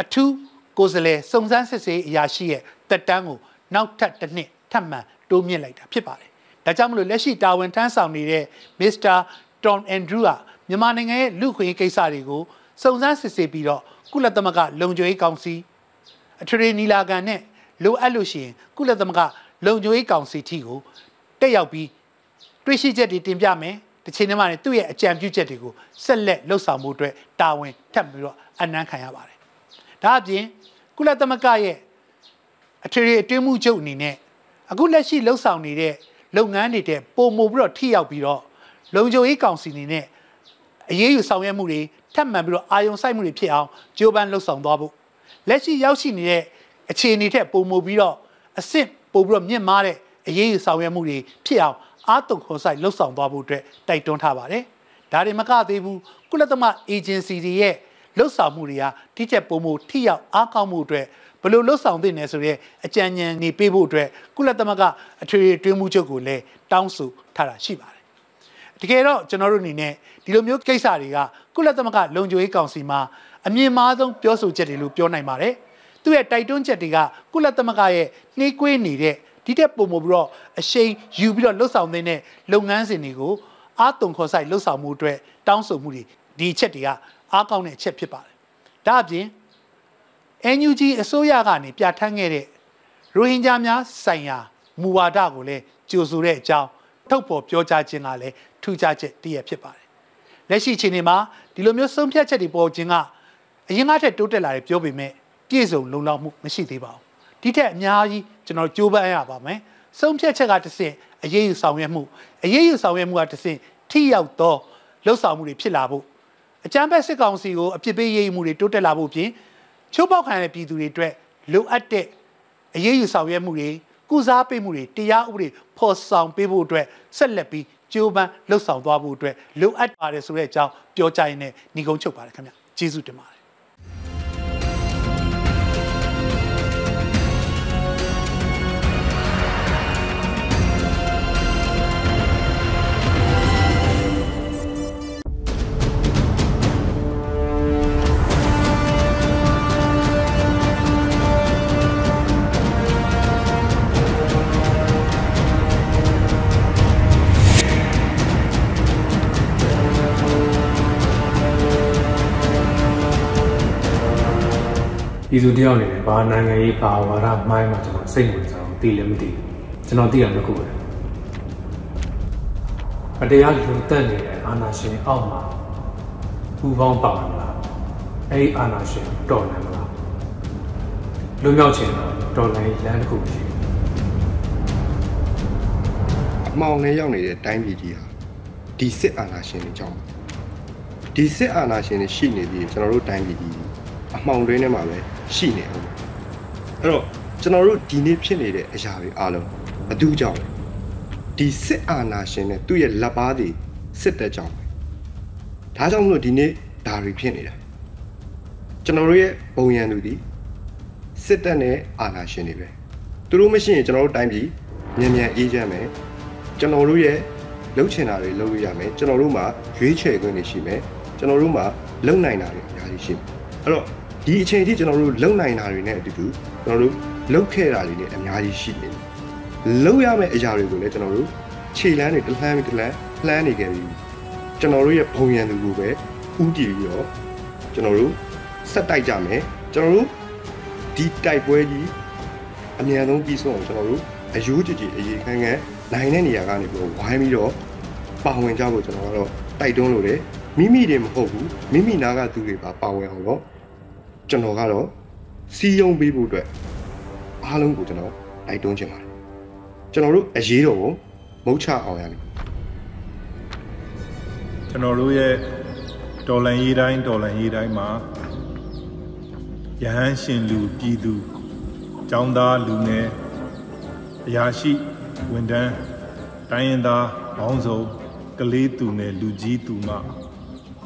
အထူးကိုယ်စားလှယ်စုံစမ်းစစ်ဆေးအရာရှိရဲ့တက်တန်းကိုနောက်ထပ်တစ်နှစ်ထပ်မံတိုးမြင့်လိုက်တာဖြစ်ပါတယ်။ဒါကြောင့်မလို့လက်ရှိတာဝန်ထမ်းဆောင်နေတဲ့ Mr. Tom Andrew ကမြန်မာနိုင်ငံရဲ့လူခွင့်ကိစ္စတွေကိုစုံစမ်းစစ်ဆေးပြီးတော့ကုလသမဂ္ဂလုံခြုံရေးကောင်စီအထရေနီလာကန်နဲ့ လိုအပ်လို့ရှိရင်ကုလသမဂ္ဂလုံခြုံရေးကောင်စီထီကိုတက်ရောက်ပြီးတွေ့ရှိချက်တွေတင်ပြမယ်တစ်ချိန်တည်းမှာသူ့ရဲ့အကြံပြုချက်တွေကိုဆက်လက်လှုပ်ဆောင်မှုအတွက်တာဝန်ထပ်ပြီးတော့အနမ်းခံရပါတယ်ဒါအပြင်ကုလသမဂ္ဂရဲ့အထရေအတွင်းမှုချုပ်အနေနဲ့အခုလက်ရှိလှုပ်ဆောင်နေတဲ့လုပ်ငန်းတွေတဲ့ပုံမှုပြီးတော့ထိရောက်ပြီးတော့လုံခြုံရေးကောင်စီအနေနဲ့အရေးယူဆောင်ရွက်မှုတွေထပ်မံပြီးတော့အာယုံစိုက်မှုတွေဖြစ်အောင်ကြိုးပမ်းလှုပ်ဆောင်သွားဖို့လက်ရှိရောက်ရှိနေတဲ့ အခြေအနေထက်ပုံမှုပြီးတော့အစ်စ်ပို့ပြီးတော့မြင့်မားတဲ့အရေးယူဆောင်ရွက်မှုတွေဖြစ်အောင်အားတုံခေါ်ဆိုင်လှုပ်ဆောင်သွားဖို့အတွက်တိုက်တွန်းထားပါတယ်။ဒါတွေမကသေးဘူးကုလသမဂ္ဂအေဂျင်စီတွေရဲ့လှုပ်ဆောင်မှုတွေဟာတိကျပုံမှုထိရောက်အားကောင်းမှုအတွက်ဘယ်လိုလှုပ်ဆောင်သင့်လဲဆိုတဲ့အကြံဉာဏ်နေပေးဖို့အတွက်ကုလသမဂ္ဂအထွေထွေတွင်းမှုချုပ်ကိုလည်းတောင်းဆိုထားတာရှိပါတယ်။တကယ်တော့ကျွန်တော်တို့အနေနဲ့ဒီလိုမျိုးကိစ္စတွေကကုလသမဂ္ဂလုံခြုံရေးကောင်စီမှာအမြင့်မားဆုံးပြောဆိုချက်တွေလို့ပြောနိုင်ပါတယ်။ သူ့ရဲ့တိုက်တွန်းချက်တွေကကုလသမဂ္ဂရဲ့နှေးကွေးနေတဲ့ဒီတက်ပုံမပြီးတော့အရှိန်ယူပြီးတော့လှုပ်ဆောင်တဲ့လုပ်ငန်းစဉ်တွေကိုအားတုံခေါ်ဆိုင်လှုပ်ဆောင်မှုအတွက်တောင်းဆိုမှုတွေဒီအချက်တွေကအားကောင်းတဲ့အချက်ဖြစ်ပါတယ်။ဒါအပြင် NUG အစိုးရကနေပြဋ္ဌာန်းခဲ့တဲ့ရိုဟင်ဂျာများဆိုင်ရာမူဝါဒကိုလည်းကြိုဆိုတဲ့အကြောင်းထုတ်ဖော်ပြောကြားခြင်းကလည်းထူးခြားချက်တည်းရဖြစ်ပါတယ်။လက်ရှိချိန်မှာဒီလိုမျိုးဆုံးဖြတ်ချက်တွေပေါ်ခြင်းကအရင်ကထက်တိုးတက်လာတယ်ပြောပေမဲ့ ပြည့်စုံလုံလောက်မှုမရှိသေးပါဘူး။ဒီထက်အများကြီးကျွန်တော်ကြိုးပမ်းရပါမယ်။ဆုံးဖြတ်ချက်ကတစ်ဆင့်အရေးယူဆောင်ရွက်မှုအရေးယူဆောင်ရွက်မှုကတစ်ဆင့်ထိရောက်သောလှုပ်ဆောင်မှုတွေဖြစ်လာဖို့အကြမ်းဖက်စစ်ကောင်စီကိုအပြစ်ပေးရေးမှုတွေတိုးတက်လာဖို့ပြင်ချိုးပေါက်ခံရတဲ့ပြည်သူတွေအတွက်လိုအပ်တဲ့အရေးယူဆောင်ရွက်မှုတွေကုစားပေးမှုတွေတရားဥပဒေဖော်ဆောင်ပေးဖို့အတွက်ဆက်လက်ပြီးကြိုးပမ်းလှုပ်ဆောင်သွားဖို့အတွက်လိုအပ်ပါတယ်ဆိုတဲ့အကြောင်းပြောကြားရင်းနဲ့ညီကုန်းချုပ်ပါတယ်ခင်ဗျကျေးဇူးတင်ပါတယ် ပြည်သူတယောက်အနေနဲ့ဘာနိုင်ငံရေးဘာဝါဒမိုင်းမှာကျွန်တော်စိတ်ဝင်စားအောင်သိလည်းမသိဘူးကျွန်တော်သိရမှာခုပဲအတရားလူတက်နေတဲ့အာဏာရှင်အောက်မှာပူပေါင်းပါမလားအဲ့ဒီအာဏာရှင်တော်နိုင်မလားလူမြောက်ခြင်းတော့တော်လိုင်းလမ်းတစ်ခုရှိအမောင်နဲ့ရောက်နေတဲ့တိုင်းပြည်ကြီးဟာဒီစစ်အာဏာရှင်တွေကြောင့်ဒီစစ်အာဏာရှင်တွေရှိနေပြီးကျွန်တော်တို့တိုင်းပြည်ကြီးအမှောင်တွင်းထဲမှာပဲ ရှိနေအောင်အဲ့တော့ကျွန်တော်တို့ဒီနေ့ဖြစ်နေတဲ့အရာတွေအားလုံးဘသူကြောင့်ဒီစစ်အာဏာရှင်နဲ့သူ့ရဲ့လက်ပါးတွေစစ်တပ်ကြောင့်ဒါကြောင့်မလို့ဒီနေ့ဒါတွေဖြစ်နေတာကျွန်တော်တို့ရဲ့ဘုံရန်သူဒီစစ်တပ်နဲ့အာဏာရှင်တွေပဲသူတို့မရှိရင်ကျွန်တော်တို့တိုင်းပြည်မြန်မြန်အေးချမ်းမယ်ကျွန်တော်တို့ရဲ့လှုပ်ချင်တာတွေလုပ်လို့ရမယ်ကျွန်တော်တို့မှာရွေးချယ်ခွင့်တွေရှိမယ်ကျွန်တော်တို့မှာလုံနိုင်တာတွေအများကြီးရှိမယ်အဲ့တော့ ဒီအချိန်အထိကျွန်တော်တို့လုံနိုင်တာတွေနဲ့အတူတူကျွန်တော်တို့လုံခဲ့တာတွေနဲ့အများကြီးရှိနေတယ်လုပ်ရမယ့်အရာတွေကိုလည်းကျွန်တော်တို့ခြေလမ်းတွေတလှမ်းပြီးတလှမ်းလှမ်းနေခဲ့ပြီးကျွန်တော်တို့ရဲ့ဘုံရန်သူကိုပဲဥတည်ပြီးတော့ကျွန်တော်တို့ဆက်တိုက်ကြမယ်ကျွန်တော်တို့ဒီတိုက်ပွဲကြီးအများဆုံးပြီးဆုံးအောင်ကျွန်တော်တို့အယူကြည်ကြည်အရေးခန်းခန်းနိုင်တဲ့နေရာကနေပြီးတော့ဝိုင်းပြီးတော့ပါဝင်ကြဖို့ကျွန်တော်ကတော့တိုက်တွန်းလို့တယ်မိမိတွေမဟုတ်ဘူးမိမိနာကသူတွေပါပါဝင်အောင်တော့ ကျွန်တော်ကတော့စီယုံပေးဖို့အတွက်အားလုံးကိုကျွန်တော်တိုက်တွန်းချင်ပါတယ်ကျွန်တော်တို့အရေးတော်ကိုမုတ်ချအောင်ရမယ်ကျွန်တော်တို့ရဲ့တော်လန်ရေးတိုင်းတော်လန်ရေးတိုင်းမှာယဟန်ရှင်လူပြည်သူចောင်းသားလူငယ်အရာရှိဝန်တန်းတိုင်းရင်သားဘောင်းစုံကလေးသူငယ်လူကြီးသူမ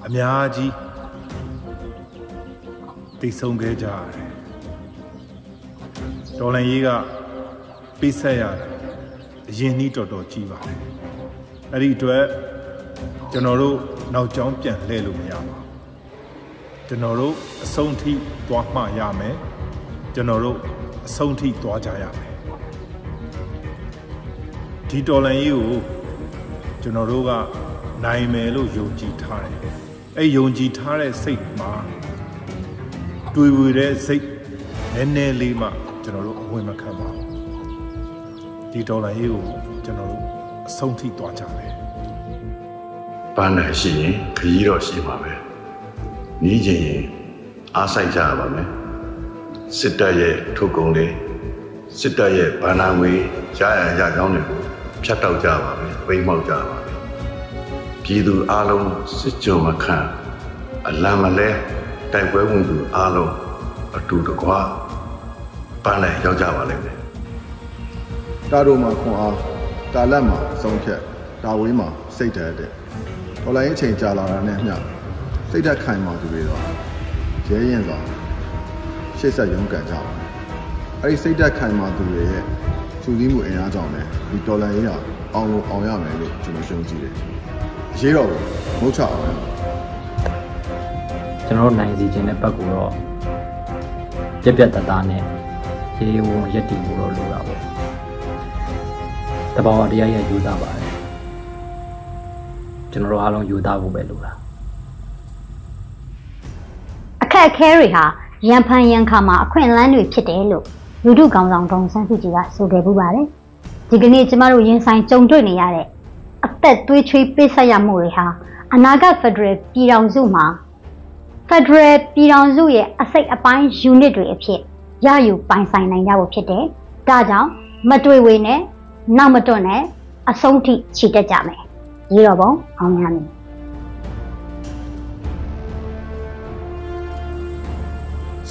အများကြီး တိတ်ဆုံးခဲ့ကြရတယ်တော်လန်ရေးကပိတ်ဆက်ရတယ်အရင်နှီးတော်တော်ကြီးပါတယ်အဲ့ဒီအတွက်ကျွန်တော်တို့နောက်ကျောင်းပြန်လှည့်လို့မရပါဘူးကျွန်တော်တို့အဆုံးထိသွားမှရမယ်ကျွန်တော်တို့အဆုံးထိသွားကြရမယ်ဒီတော်လန်ရေးကိုကျွန်တော်တို့ကနိုင်မယ်လို့ယုံကြည်ထားတယ်အဲ့ယုံကြည်ထားတဲ့စိတ်မှာ တွေ့ဝေတဲ့စိတ်နည်းနည်းလေးမှကျွန်တော်တို့အဝင်မခံပါဘူးဒီတော်လန်ရေးကိုကျွန်တော်တို့အဆုံးထိသွားကြမယ်ပန်းနိုင်ရှိရင်ခရီးတော့ရှိပါမယ်။နီးချင်ရင်အားဆိုင်ကြရပါမယ်။စစ်တပ်ရဲ့ထုတ်ကုန်တွေစစ်တပ်ရဲ့ဗန္နာငွေရရရကြောင်းတွေကိုဖြတ်တောက်ကြပါမယ်။ဝိမောက်ကြပါမယ်။ပြည်သူအလုံးစစ်ကြုံမခံအလံမလဲ တိုက်ပွဲဝင်သူအလုံးအတူတကွပန်းနိုင်ရောက်ကြပါလိမ့်မယ်။တာတို့မှာခွန်အားတာလက်မှာဆုံးဖြတ်တာဝေးမှာစိတ်ဓာတ်တဲ့တော်လိုင်းအချိန်ကြာလာတာနဲ့မျှစိတ်ဓာတ်ခိုင်မာသူတွေတော့ရဲရင်စွာရှေ့ဆက်ရုန်းကန်ကြပါအဲ့ဒီစိတ်ဓာတ်ခိုင်မာသူတွေရဲ့စူးစီးမှုအင်အားကြောင့်လည်းဒီတော်လိုင်းရေးဟာအောင်လို့အောင်ရမယ်လို့ကျွန်တော်ရှုံးကြည့်တယ်ရေးတော့မဟုတ်ချအောင် ကျွန်တော်တို့နိုင်စီခြင်းတဲ့ဘက်ကိုတော့ပြက်ပြက်တသားနဲ့ရေဝုံရက်တီဖို့တော့လိုတာပေါ့တဘာဝတရားရဲ့ယူသားပါတယ်ကျွန်တော်တို့အားလုံးယူသားဖို့ပဲလိုတာအခက်အခဲတွေဟာရန်ဖန်ရန်ခါမှာအခွင့်အလမ်းတွေဖြစ်တယ်လို့လူထုကောင်ဆောင်ဒေါန်ဆန်းစုကြည်ကဆိုခဲ့ပူပါတယ်ဒီကနေ့ကျမတို့ရင်ဆိုင်ကြုံတွေ့နေရတဲ့အသက်သွေးချွေးပိတ်ဆက်ရမှုတွေဟာအနာဂတ်ဖက်ဒရယ်ပြည်ထောင်စုမှာ ဖက်ဒရယ်ပြည်ထောင်စုရဲ့အစိတ်အပိုင်း unit တွေအဖြစ်ရယူပိုင်ဆိုင်နိုင်ကြဖို့ဖြစ်တယ်။ဒါကြောင့်မတွေ့ဝေနဲ့နောက်မတွန့်နဲ့အဆုံးထိခြေတက်ကြမယ်။ရေတော်ပုံအောင်ရမည်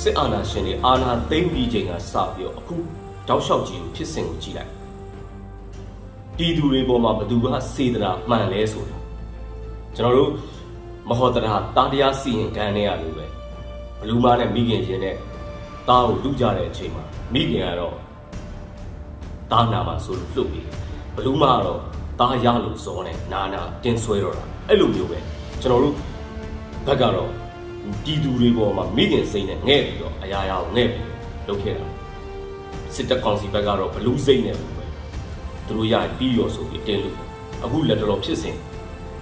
စစ်အာဏာရှင်တွေအာဏာသိမ်းပြီးချိန်ကစပြီးတော့အခုတောက်လျှောက်ကြီးကိုဖြစ်စဉ်ကိုကြည့်လိုက်ပြည်သူတွေပေါ်မှာဘသူကစေတနာမှန်လဲဆိုတာကျွန်တော်တို့ မဟောတရာတာတရားစီရင်ခံနေရလို့ပဲဘလူးမားနဲ့မိခင်ရှင်နဲ့တားကိုလူကြတဲ့အချိန်မှာမိခင်ကတော့တားနာမှာဆိုလို့လှုပ်ပြီးဘလူးမားကတော့တားရလို့ဇောနဲ့နာနာတင်းဆွဲတော့တာအဲ့လိုမျိုးပဲကျွန်တော်တို့ဘက်ကတော့ပြည်သူတွေပေါ်မှာမိခင်စိတ်နဲ့ငဲ့ပြီးတော့အရာရာကိုငဲ့ပြီးလုပ်ခဲ့တာစစ်တပ်ကောင်စီဘက်ကတော့ဘလူးစိတ်နဲ့ပဲသူတို့ရပြီးရောဆိုပြီးတင်းလို့အခုလက်တော်ဖြစ်စဉ်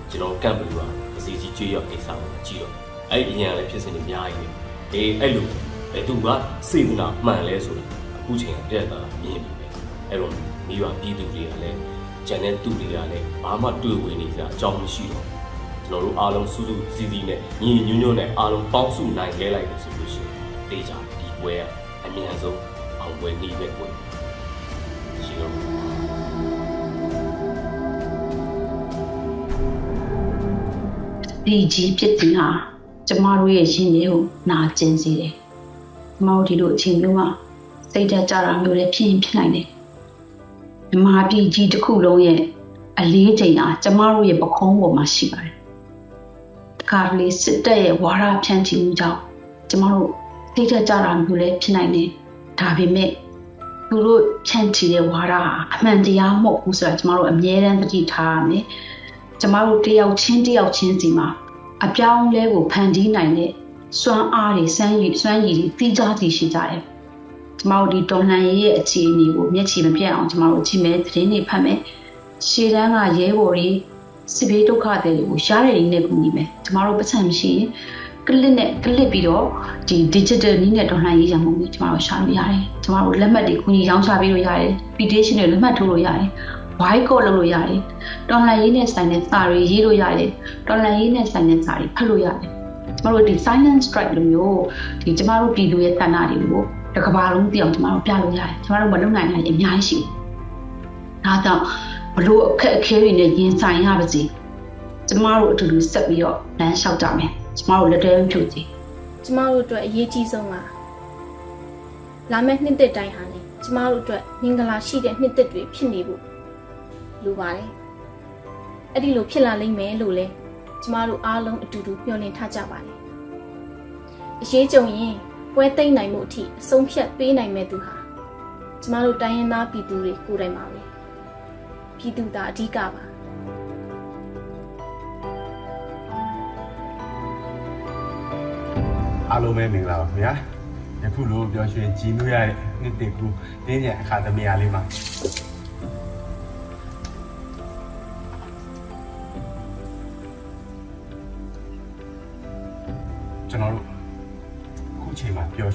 ကျွန်တော်ကန့်ပြီးပါ အစီကြီးကြွေးရောက်ကိစ္စကိုကြည့်တော့အဲ့ဒီအရင်လည်းဖြစ်စဉ်တွေအများကြီးပဲအေးအဲ့လိုဘယ်သူကစေတနာမှန်လဲဆိုတာအခုချိန်ကတဲ့တာမြင်ပြီပဲအဲ့တော့မိဘပြည်သူတွေကလည်းဂျန်တဲ့သူတွေကလည်းဘာမှတွေ့ဝင်နေကြအကြောင်းမရှိတော့ကျွန်တော်တို့အားလုံးစုစုစည်းစည်းနဲ့ညီညွတ်ညွတ်နဲ့အားလုံးပေါင်းစုနိုင်ခဲ့လိုက်တယ်ဆိုလို့ရှိရင်တေးကြဒီပွဲကအမြန်ဆုံးအောင်ပွဲနှီးပဲပွဲရှိတော့ ဒီကြီးဖြစ်တင်ဟာကျမတို့ရဲ့ရင်ထဲကိုနာကျင်စေတယ်။ကျမတို့ဒီလိုအချိန်မျိုးမှာစိတ်ဓာတ်ကြတာမျိုးလည်းဖြစ်ရင်ဖြစ်နိုင်တယ်။မြမပြည်ကြီးတစ်ခုလုံးရဲ့အလေးချိန်ဟာကျမတို့ရဲ့ပခုံးပေါ်မှာရှိပါတယ်။တခါလေစစ်တပ်ရဲ့ဝါဒဖြန့်ချီမှုကြောင့်ကျမတို့စိတ်ဓာတ်ကြတာမျိုးလည်းဖြစ်နိုင်တယ်။ဒါပေမဲ့သူတို့ဖြန့်ချီတဲ့ဝါဒဟာအမှန်တရားမဟုတ်ဘူးဆိုတာကျမတို့အမြဲတမ်းသတိထားရမယ်။ ကျမတို့တယောက်ချင်းတယောက်ချင်းစီမှာအပြောင်းလဲကိုဖန်တီးနိုင်တဲ့စွမ်းအားတွေစမ်းရည်စွမ်းရည်တွေသိကြသိရှိကြတယ်။ကျကျမတို့ဒီတော်လှန်ရေးရဲ့အခြေအနေကိုမျက်ခြေမပြတ်အောင်ကျမတို့ကြည့်မယ်သတင်းတွေဖတ်မယ်ရှေ့တန်းကရဲဘော်တွေစစ်ဘေးဒုက္ခတွေတွေကိုရှားတဲ့နေနဲ့ကူညီမယ်ကျမတို့ပတ်စံမရှိရင်ကလစ်နဲ့ကလစ်ပြီးတော့ဒီ digital နည်းနဲ့တော်လှန်ရေးရမှုကိုကျမတို့ရှာလို့ရတယ်ကျမတို့လက်မှတ်တွေကူညီရောင်းချပေးလို့ရတယ် petition တွေလက်မှတ်ထိုးလို့ရတယ် why code လုပ်လို့ရတယ်တော်လှန်ရေးနဲ့ဆိုင်တဲ့စာတွေရေးလို့ရတယ်တော်လှန်ရေးနဲ့ဆိုင်တဲ့စာတွေဖတ်လို့ရတယ်ကျမတို့ဒီ silent strike လိုမျိုးဒီကျမတို့ပြည်သူရဲ့တဏ္ဍာတွေကိုတစ်ကမ္ဘာလုံးသိအောင်ကျမတို့ပြလို့ရတယ်ကျမတို့မလုပ်နိုင်တာအများကြီးရှိတယ်ဒါကြောင့်ဘလို့အခက်အခဲတွေနဲ့ရင်ဆိုင်ရပါစေကျမတို့အတူတူဆက်ပြီးတော့လမ်းလျှောက်ကြမယ်ကျမတို့လက်ထဲဖြုတ်ကြည့်ကျမတို့အတွက်အရေးကြီးဆုံးကလာမယ့်နှစ်သက်တိုင်းဟာလေကျမတို့အတွက်မင်္ဂလာရှိတဲ့နှစ်သက်တွေဖြစ်နေဖို့ လိုပါတယ်အဲ့ဒီလိုဖြစ်လာလိမ့်မယ်လို့လဲကျမတို့အားလုံးအတူတူမျှော်လင့်ထားကြပါတယ်အရေးကြုံရင်ပွဲသိမ့်နိုင်မှုအထိအဆုံးဖြတ်ပေးနိုင်မဲ့သူဟာကျမတို့တိုင်းရင်းသားပြည်သူတွေကိုယ်တိုင်ပါပဲပြည်သူသားအဓိကပါအားလုံးပဲမင်္ဂလာပါခင်ဗျာယခုလိုပျော်ရွှင်ကြည်နူးရတဲ့နှစ်တကူတင်းညံအခါသမီးအားလေးမှာ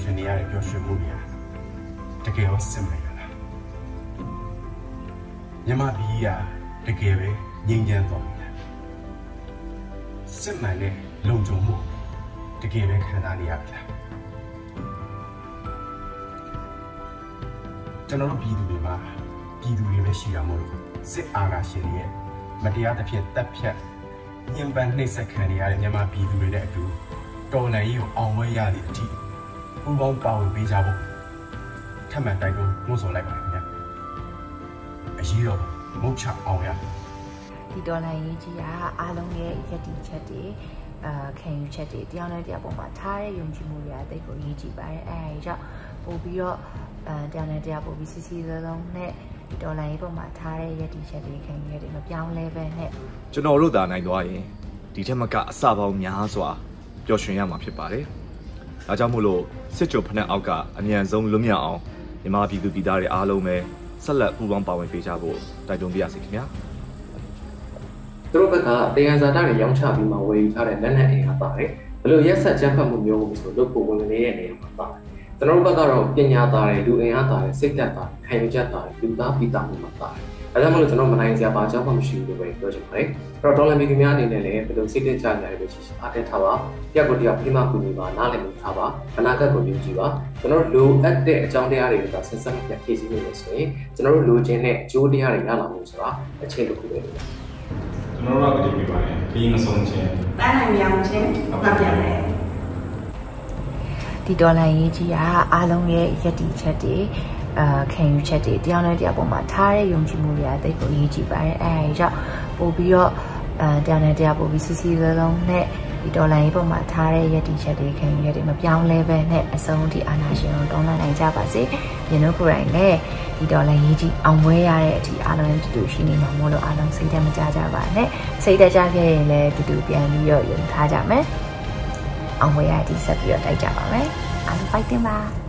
ရွှင်နေရတဲ့ပျော်ရွှင်မှုတွေတကယ်ရောစစ်မှန်ရလားမြမပြည်ကတကယ်ပဲငြိမ်းချမ်းသွားပြီလားစစ်မှန်တဲ့လုံခြုံမှုတကယ်ပဲခံစားနေရပြီလားကျွန်တော်တို့ပြည်သူတွေမှာပြည်သူတွေပဲရှိတာမဟုတ်လို့စစ်အာဏာရှင်တွေရဲ့မတရားသဖြင့်တပ်ဖြတ်ညှဉ်းပန်းနှိပ်စက်ခံနေရတဲ့မြန်မာပြည်သူတွေနဲ့အတူတော်လှန်ရေးကိုအောင်ပွဲရသည့်အထိ ပူးပေါင်းပါဝင်ပေးကြဖို့ထပ်မံတိုက်တွန်းနှိုးဆော်လိုက်ပါတယ်ခင်ဗျာအရေးတော်မုတ်ချအောင်ရဒီဒေါ်လာရေးကြီးကအားလုံးရဲ့ယက်တီချက်တွေအာခံယူချက်တွေတရားနဲ့တရားပေါ်မှာထားတဲ့ယုံကြည်မှုတွေကတိတ်ကိုရေးကြည့်ပါတယ်အဲအဲကြောင့်ပို့ပြီးတော့အဲတရားနဲ့တရားပို့ပြီးစီစီလုံးလုံးနဲ့ဒီဒေါ်လာရေးပေါ်မှာထားတဲ့ယက်တီချက်တွေခံယူချက်တွေမပြောင်းလဲပဲနဲ့ကျွန်တော်တို့သာနိုင်သွားရင်ဒီထက်မကအစပေါင်းများစွာပျော်ရွှင်ရမှာဖြစ်ပါတယ်။ ဒါကြောင့်မို့လို့စစ်ကြုံဖက်အောက်ကအမြန်ဆုံးလွတ်မြောက်အောင်မြန်မာပြည်သူပြည်သားတွေအားလုံးပဲဆက်လက်ပူးပေါင်းပါဝင်ပေးကြဖို့တိုက်တွန်းပါရစေခင်ဗျာ။သူတို့ဘက်ကတရားစာတတွေရောင်းချပြီးမှဝယ်ယူထားတဲ့လက်နက်အိမ်ကပါတယ်ဘယ်လိုရက်ဆက်ကြမ်းဖက်မှုမျိုးကိုဆိုလို့ပုံဝင်နေတဲ့နေရာမှာပါတယ်ကျွန်တော်တို့ဘက်ကတော့ပညာသားတွေလူအင်အားသားတွေစိတ်သက်သားခံယူချက်သားတွေလူသားပြီးသားမှုမှာပါတယ် အဲဒါမှမဟုတ်ကျွန်တော်မနိုင်စရာဘာကြောင့်မှမရှိဘူးလို့ပဲပြောချင်ပါတယ်အဲ့တော့ဒေါ်လာမီဒီများအနေနဲ့လည်းဘယ်လိုစိတ်သက်ကြကြရလို့ရှိရှိအားတက်ထားပါပြက်ကိုတရားပြမကူညီပါနားလည်မှုထားပါအနာဂတ်ကိုယုံကြည်ပါကျွန်တော်တို့လိုအပ်တဲ့အကြောင်းတရားတွေကဆက်ဆက်ပြဖြည့်ဆည်းနေလို့ဆိုရင်ကျွန်တော်တို့လိုချင်တဲ့အကျိုးတရားတွေရလာမှုဆိုတာအချိန်တစ်ခုပဲလို့ကျွန်တော်တို့ကတည်ပြပါတယ်ခရီးမဆုံးခြင်းပန်းနိုင်မြောင်ချင်းဟုတ်ပါပြန်တယ်ဒီဒေါ်လာရေးကြီးကအားလုံးရဲ့ယက်တီချက်တွေ အာခံယူချက်တွေတရားနဲ့တရားပေါ်မှာထားတဲ့ယုံကြည်မှုတွေကတိတ်ကိုရေးကြည့်ပါတယ်အဲအဲကြောင့်ပို့ပြီးတော့အဲတရားနဲ့တရားပို့ပြီးစီစီလုံးလုံးနဲ့ဒီဒေါ်လာရေးပေါ်မှာထားတဲ့ယက်တီချက်တွေခံယူချက်တွေမပြောင်းလဲပဲနဲ့အဆုံးထိအာနာရှင်ကိုတောင်းလာနိုင်ကြပါစေ။ညီတို့ကိုယ်တိုင်လည်းဒီဒေါ်လာရေးကြီးအောင်ပွဲရတဲ့အထိအားလုံးတူတူရှိနေမှာမို့လို့အားလုံးစိတ်သက်မကြကြပါနဲ့။စိတ်သက်ကြခဲ့ရင်လည်းတူတူပြန်ပြီးတော့ယုံထားကြမယ်။အောင်ပွဲရတဲ့အထိဆက်ပြီးတော့တိုက်ကြပါမယ်။အားလုံး fighting ပါ။။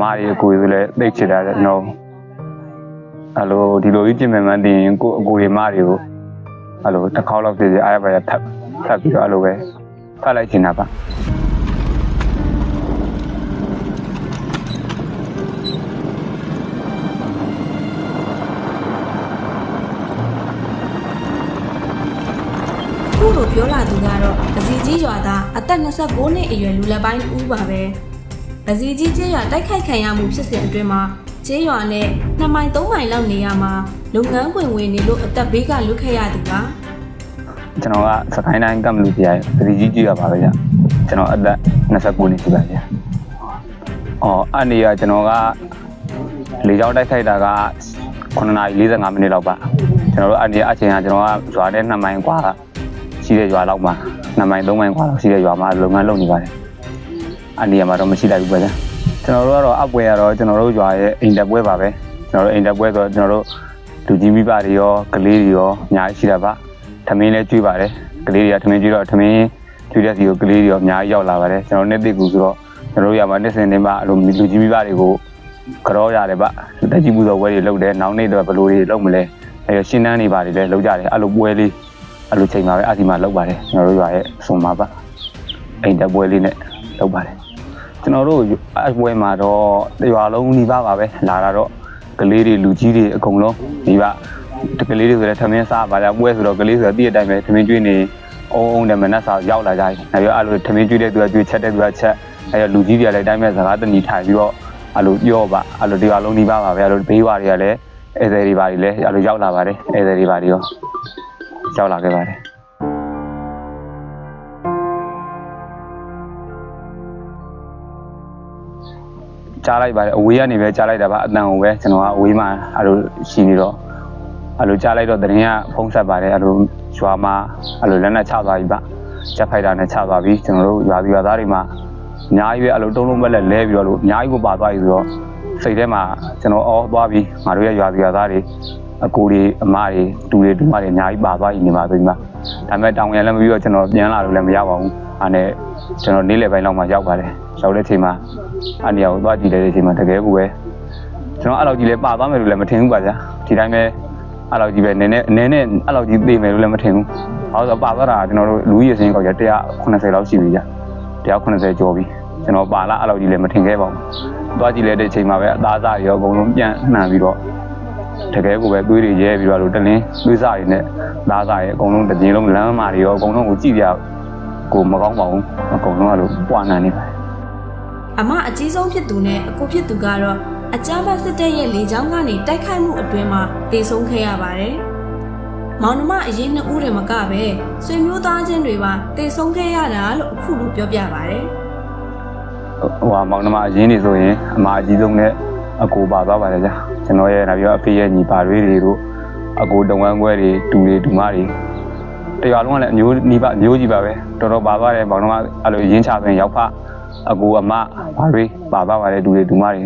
မားကြီးအကိုကြီးလည်းသိချစ်တာကျွန်တော်အဲ့လိုဒီလိုကြီးပြင်မှန်မှန်းသိရင်ကိုအကိုကြီးမားတွေကိုအဲ့လိုတစ်ခေါက်လောက်ပြည့်ပြည့်အားရပါရထပ်ထပ်ပြီးတော့အဲ့လိုပဲဖတ်လိုက်ချင်တာပါခုလိုပြောလာသူကတော့ပစီကြီးရွာသားအသက်29နှစ်အရွယ်လူလက်ပိုင်းဦးပါပဲ ပစီကြီးကျေးရွာတိုက်ခိုက်ခံရမှုဖြစ်စဉ်အတွင်းမှာကျေးရွာနဲ့2မိုင်3မိုင်လောက်နေရမှာလုပ်ငန်းခွင်ဝင်နေလို့အသက်ဘေးကလွတ်ခဲ့ရသူပါ ကျွန်တော်ကစကိုင်းတိုင်းကမ္မလူပြိုင်ပရိကြီးကြည့်ရပါပဲဗျကျွန်တော်အသက်29နှစ်ရှိပါဗျအော်အဲ့ဒီကကျွန်တော်ကလေကြောင်းတိုက်ခိုက်တာက9:45မိနစ်လောက်ပါကျွန်တော်တို့အဲ့ဒီအချိန်ကကျွန်တော်ကရွာတဲ့2မိုင်กว่าရှိတဲ့ရွာလောက်မှာ2မိုင်3မိုင်กว่าလောက်ရှိတဲ့ရွာမှာလုပ်ငန်းလုပ်နေပါတယ် အဲ့ဒီမှာတော့မရှိလိုက်ဘူးပဲဗျကျွန်တော်တို့ကတော့အပွဲကတော့ကျွန်တော်တို့ရွာရဲ့အိမ်တက်ပွဲပါပဲကျွန်တော်တို့အိမ်တက်ပွဲဆိုတော့ကျွန်တော်တို့လူကြီးမိဘတွေရောကလေးတွေရောအများကြီးရှိတာပါထမင်းလည်းကျွေးပါတယ်ကလေးတွေကထမင်းကျွေးတော့ထမင်းကျွေးတဲ့စီကိုကလေးတွေရောအများကြီးရောက်လာပါတယ်ကျွန်တော်နှစ်သိကူဆိုတော့ကျွန်တော်တို့ရမှာနှစ်စဉ်တင်ပါအဲ့လိုလူကြီးမိဘတွေကိုကြောရတယ်ဗျတက်ကြီးမှုသောဝဲတွေလုပ်တယ်နောက်နေ့တော့ဘယ်လိုတွေလုပ်မလဲအဲရှင်းတန်းနေပါတယ်လည်းလုပ်ကြတယ်အဲ့လိုပွဲလေးအဲ့လိုချိန်မှာပဲအစီမှာလုပ်ပါတယ်ကျွန်တော်တို့ရွာရဲ့ဆွန်မှာဗျအိမ်တက်ပွဲလေးနဲ့လုပ်ပါတယ် ကျွန်တော်တို့အပွဲမှာတော့ရွာလုံးနှီးပါပါပဲလာတာတော့ကလေးတွေလူကြီးတွေအကုန်လုံးဒီပါတကလေးတွေဆိုလည်းထမင်းစားပါကြပွဲဆိုတော့ကလေးဆိုတော့တည့်တဲ့အတိုင်းပဲထမင်းကျွေးနေအုံးအုံးနဲ့မနက်စာရောက်လာကြတယ်။နောက်ပြီးအဲ့လိုထမင်းကျွေးတဲ့သူကကျွေးချက်တဲ့သူကချက်အဲ့တော့လူကြီးတွေကလည်းအတိုင်းပဲစကားတဏီထိုင်ပြီးတော့အဲ့လိုပြောပါအဲ့လိုဒီပါလုံးနှီးပါပါပဲအဲ့လိုဘေးဝါတွေကလည်းဧည့်သည်တွေပါတွေလည်းအဲ့လိုရောက်လာပါတယ်ဧည့်သည်တွေပါတွေရောရောက်လာခဲ့ပါတယ် ကြားလိုက်ပါတယ်အဝေးကနေပဲကြားလိုက်တာပါအတန်ကိုပဲကျွန်တော်ကအဝေးမှာအဲ့လိုရှိနေတော့အဲ့လိုကြားလိုက်တော့တရင်ကဖုံးဆက်ပါတယ်အဲ့လိုရွာမှာအဲ့လိုလက်နဲ့ချသွားပြီပါချက်ဖိုက်တာနဲ့ချသွားပြီကျွန်တော်တို့ရွာသူရွာသားတွေမှာအများကြီးပဲအဲ့လိုတုံးလုံးပဲလဲလဲပြီးတော့လို့အများကြီးကိုပါသွားပြီဆိုတော့စိတ်ထဲမှာကျွန်တော်အော်သွားပြီးငါတို့ရဲ့ရွာသူရွာသားတွေအကူတွေအမတွေတူတွေတူမတွေအများကြီးပါသွားပြီနေမှာဆိုပြီးမှဒါပေမဲ့တောင်ရလည်းမပြီးတော့ကျွန်တော်ပြန်လာလို့လည်းမရပါဘူးအဲ့နဲ့ကျွန်တော်နေ့လယ်ပိုင်းလောက်မှရောက်ပါတယ်ရောက်တဲ့အချိန်မှာ အဲ့နေရာကိုသွားကြည့်တဲ့အချိန်မှာတကယ်ကိုပဲကျွန်တော်အဲ့လောက်ကြီးလဲပါသွားမယ်လို့လည်းမထင်ဘူးပါဗျာဒီတိုင်းပဲအဲ့လောက်ကြီးပဲနည်းနည်းအနေနဲ့အဲ့လောက်ကြီးသိမယ်လို့လည်းမထင်ဘူးဘာလို့ဆိုပါသွားတာကျွန်တော်တို့လူကြီးရစင်းကောက်ကြ180လောက်ရှိပြီကြာ180ကျော်ပြီကျွန်တော်ပါလာအဲ့လောက်ကြီးလည်းမထင်ခဲ့ပါဘူးသွားကြည့်လိုက်တဲ့အချိန်မှာပဲအသားစားရောအကုန်လုံးပြန်နှံပြီးတော့တကယ်ကိုပဲသွေးတွေရဲပြီးတော့လို့တလင်းသွေးစားတွေနဲ့သားစားတွေအကုန်လုံးတစ်ပြင်းလုံးလမ်းမာတွေရောအကုန်လုံးကိုကြည့်ပြကိုမကောင်းပါဘူးအကုန်လုံးကလို့ပွားနံနေပါတယ် အမအကြီးဆုံးဖြစ်သူနဲ့အကိုဖြစ်သူကတော့အကြမ်းဖက်စစ်တပ်ရဲ့လေကြောင်းကနေတိုက်ခိုက်မှုအတွင်းမှာတေဆုံးခဲ့ရပါတယ်။မောင်နှမအရင်နှစ်ဦးတွေမကပဲဆွေမျိုးသားချင်းတွေပါတေဆုံးခဲ့ရတာလို့အခုလိုပြောပြပါတယ်ဟိုဟာမောင်နှမအရင်နေဆိုရင်အမအကြီးဆုံးနဲ့အကိုပါသွားပါတယ်ဗျာကျွန်တော်ရဲ့နောက်ပြီးတော့အဖေရဲ့ညီပါတွေတွေတို့အကိုတုံဝမ်းခွဲတွေတူတွေတူမတွေတရွာလုံးကလည်းအမျိုးနီးပါအမျိုးကြီးပါပဲတော်တော်ပါသွားတယ်မောင်နှမအဲ့လိုရင်းချပင်ရောက်ဖ အကိုအမဘာတွေပါသွားပါတယ်တူတွေတူမတွေ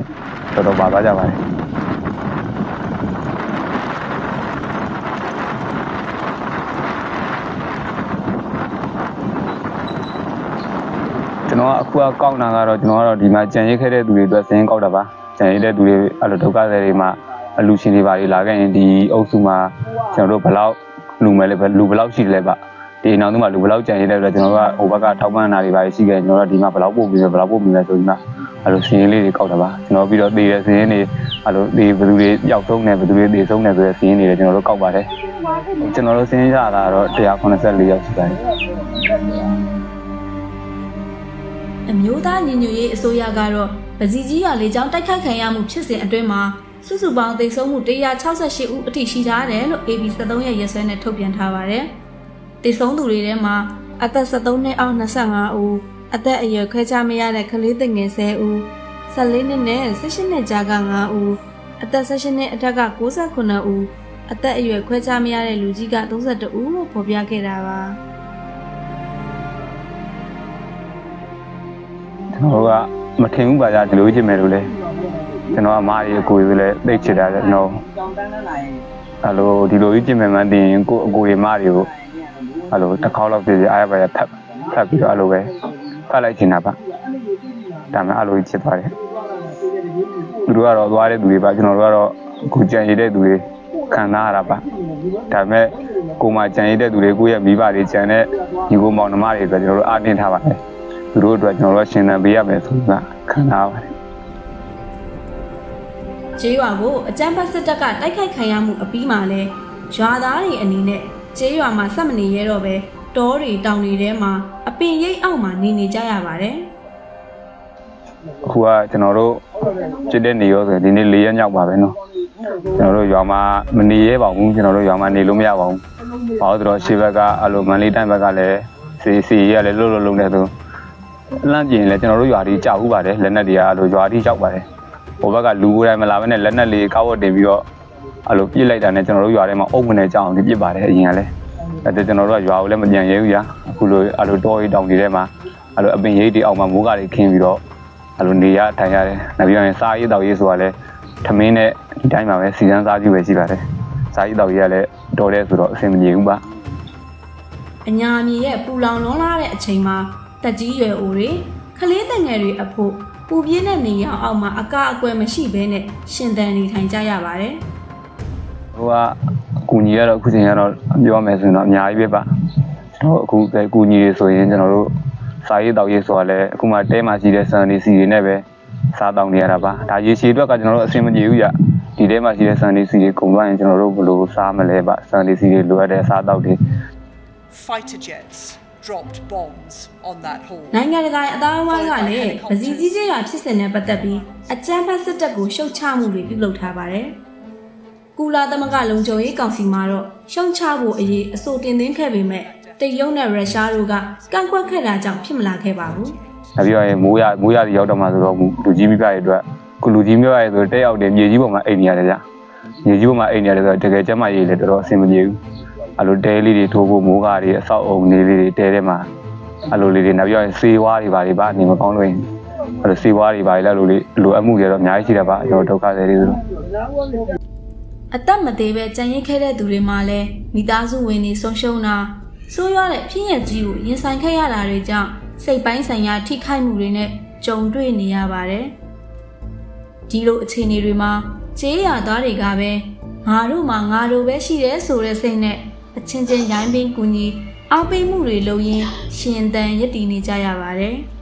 တော်တော်ပါသွားကြပါတယ်ကျွန်တော်ကအခုကကောက်တာကတော့ကျွန်တော်ကတော့ဒီမှာကြံရိတ်ခဲ့တဲ့သူတွေအတွက်စင်းကောက်တာပါကြံရိတ်တဲ့သူတွေအဲ့လိုဒုက္ခသည်တွေမှာအလူရှင်တွေပါတွေလာခဲ့ရင်ဒီအုပ်စုမှာကျွန်တော်တို့ဘယ်လောက်လူမယ်လဲပဲလူဘယ်လောက်ရှိတယ်လဲပါ ဒီနောက်သူမှာလူဘယ်လောက်ကြံရိတ်တဲ့အတွက်ကျွန်တော်တို့ကဟိုဘက်ကထောက်ပံ့တာတွေပါရှိခဲ့ကျွန်တော်တို့ဒီမှာဘယ်လောက်ပို့ပြီးဘယ်လောက်ပို့ပြီးလဲဆိုပြီးမှအဲ့လိုစင်းလေးတွေကောက်တာပါကျွန်တော်ပြီးတော့တည်တဲ့စင်းတွေအဲ့လိုဒီဘယ်သူတွေပျောက်ဆုံးနေဘယ်သူတွေတည်ဆုံးနေဆိုတဲ့စင်းတွေလည်းကျွန်တော်တို့ကောက်ပါတယ်ကျွန်တော်တို့စင်းရတာတော့184ယောက်ရှိပါတယ်။အမျိုးသားညီညွတ်ရေးအစိုးရကတော့ပစီကြီးရွာလေကြောင်းတိုက်ခိုက်ခံရမှုဖြစ်စဉ်အတွင်းမှာစုစုပေါင်းသေဆုံးမှု168ဦးအထိရှိထားတယ်လို့ AB73 ရဲ့ရက်စွဲနဲ့ထုတ်ပြန်ထားပါတယ်။ သေဆုံးသူတွေထဲမှာအသက်73နှစ်အောက်25ဦးအသက်အရွယ်ခွဲခြားမရတဲ့ကလေးသင်ငယ်10ဦး14နှစ်နဲ့18နှစ်ကြားက9ဦးအသက်18နှစ်အထက်က69ဦးအသက်အရွယ်ခွဲခြားမရတဲ့လူကြီးက32ဦးလို့ဖော်ပြခဲ့တာပါ။ကျွန်တော်ကမထင်ဘူးပါကြဒီလိုကြည့်မယ်လို့လဲကျွန်တော်အမားကြီးအကိုကြီးလည်းသိချစ်တာကျွန်တော်အဲ့လိုဒီလိုကြီးကြည့်မယ်မှသိရင်ကိုအကိုကြီးမတွေကို အဲ့လိုတစ်ခေါက်လောက်ပြည့်ပြည့်အားရပါရဖတ်ဖတ်ပြီးတော့အဲ့လိုပဲဖတ်လိုက်ချင်တာပါဒါမှအဲ့လိုကြီးချစ်ပါတယ်သူတို့ကတော့သွားတဲ့သူတွေပါကျွန်တော်တို့ကတော့ကိုကြံရည်တဲ့သူတွေခံစားရတာပါဒါပေမဲ့ကိုမှကြံရည်တဲ့သူတွေကိုယ့်ရဲ့မိဘတွေကြံတဲ့ညီကိုမောင်နှမတွေဆိုကျွန်တော်တို့အားတင်းထားပါတယ်သူတို့အတွက်ကျွန်တော်တို့ရှင်သန်ပေးရမယ်ဆိုပြီးခံစားပါတယ်ကျေးရွာကိုအကြမ်းဖက်စစ်တပ်ကတိုက်ခိုက်ခံရမှုအပြီးမှာလဲရွာသားတွေအနေနဲ့ ကျေးရွာမှာဆက်မနေရတော့ပဲတောတွေတောင်တွေထဲမှာအပင်ရိပ်အောက်မှာနေနေကြရပါတယ် အခုကကျွန်တော်တို့จิตတဲ့နေရောဆိုရင်ဒီနေ့၄ရက်မြောက်ပါပဲเนาะကျွန်တော်တို့ရွာမှာမနေရဲပါဘူးကျွန်တော်တို့ရွာမှာနေလို့မရပါဘူးဘာလို့လဲဆိုတော့ရှေ့ဘက်ကအဲ့လိုမန်လေးတိုင်းဘက်ကလည်းစီစီရလည်းလှုပ်လှုပ်လုံးနေသူလမ်းပြင်လည်းကျွန်တော်တို့ရွာဒီကြောက်ဥပါတယ်လက်နက်တွေကအဲ့လိုရွာဒီကြောက်ပါတယ်ဟိုဘက်ကလူကိုယ်တိုင်မလာဘဲနဲ့လက်နက်လေးကောက်ဝတ်တင်ပြီးတော့ အဲ့လိုပြစ်လိုက်တာနဲ့ကျွန်တော်တို့ရွာထဲမှာအုပ်မနေကြအောင်ဒီပြစ်ပါတယ်အရင်ကလည်းအဲ့ဒါကျွန်တော်တို့ကရွာကိုလည်းမပြန်ရဲဘူးညာအခုလိုအဲ့လိုတောကြီးတောင်ကြီးထဲမှာအဲ့လိုအပင်ရိပ်တွေအောက်မှာမိုးကတွေခင်းပြီးတော့အဲ့လိုနေရထိုင်ရတယ်။နောက်ပြီးရင်စားရေးတောက်ရေးဆိုတာလည်းထမင်းနဲ့ဒီတိုင်းမှာပဲစီစမ်းစားကြည့်ပဲရှိပါတယ်။စားရေးတောက်ရေးကလည်းတော်တယ်ဆိုတော့အဆင်မပြေဘူးပါအညာမြေရဲ့ပူလောင်လွန်းလာတဲ့အချိန်မှာတက်ကြီးရွယ်အိုတွေခလေးတငယ်တွေအဖို့ပူပြင်းတဲ့နေရောင်အောက်မှာအကာအကွယ်မရှိဘဲနဲ့ရှင်သန်နေထိုင်ကြရပါတယ်။ ဟိုကအကူညီကတော့အခုချိန်ကတော့ပြောရမယ်ဆိုရင်တော့အများကြီးပဲပါ။တော့အခုပဲအကူညီတွေဆိုရင်ကျွန်တော်တို့စားရေးတောက်ရေးဆိုတာလည်းအခုမှတဲမှာရှိတဲ့စံနေစီတွေနဲ့ပဲစားတောင်းနေရတာပါ။ဒါရေရှည်အတွက်ကကျွန်တော်တို့အဆင်မပြေဘူးကြ။ဒီထဲမှာရှိတဲ့စံနေစီတွေကုန်သွားရင်ကျွန်တော်တို့ဘယ်လိုစားမလဲပါ။စံနေစီတွေလိုအပ်တဲ့စားတောက်တွေ fighter jets dropped bombs on that hall. နိုင်ငံတကာအသားအဝိုင်းကလည်းပစီကြီးကြီးရွာဖြစ်စဉ်နဲ့ပတ်သက်ပြီးအကြမ်းဖက်စစ်တပ်ကိုရှုတ်ချမှုတွေပြုလုပ်ထားပါတယ်။ ကူလာသမဂလုံခြုံရေးကောင်စီမှာတော့ရှုံချဖို့အရေးအဆိုတင်သွင်းခဲ့ပေမဲ့တရုတ်နဲ့ရုရှားတို့ကကန့်ကွက်ခဲ့တာကြောင့်ဖြစ်မလာခဲ့ပါဘူး။နောက်ပြီးတော့ရင်မိုးရမိုးရတွေရောက်တော့မှဆိုတော့လူကြီးမိဘတွေအတွက်ခုလူကြီးမျိုးရဆိုတက်ရောက်တယ်မြေကြီးပေါ်မှာအိမ်နေရတယ်ကြာ။မြေကြီးပေါ်မှာအိမ်နေရတယ်ဆိုတော့တကယ်ကျမရေးလေတော်တော်အဆင်မပြေဘူး။အဲ့လိုတဲလေးတွေထိုးဖို့မိုးကားတွေအဆောက်အုံနေလေးတွေတဲထဲမှာအဲ့လိုလေးတွေနောက်ပြီးတော့စေးဝါးတွေပါတွေပါနေမကောင်းလို့ရင်အဲ့လိုစေးဝါးတွေပါလေလို့လေးလိုအပ်မှုတွေတော့အများကြီးရှိတာပါကျွန်တော်ဒုက္ခတွေတွေဆိုတော့။ အသက်မသေးပဲကြံရင်ခဲ့တဲ့သူတွေမှာလည်းမိသားစုဝင်တွေဆုံးရှုံးတာဆိုးရွားတဲ့ဖြစ်ရကြီးကိုရင်ဆိုင်ခဲ့ရတာတွေကြောင့်စိတ်ပိုင်းဆိုင်ရာထိခိုက်မှုတွေနဲ့ကြုံတွေ့နေရပါတယ်။ဒီလိုအခြေအနေတွေမှာကျေးရသားတွေကပဲငါတို့မှငါတို့ပဲရှိတယ်ဆိုတဲ့စိတ်နဲ့အချင်းချင်းရိုင်းပင်းကူညီအားပေးမှုတွေလုပ်ရင်းရှင်သန်ရည်တည်နေကြရပါတယ်။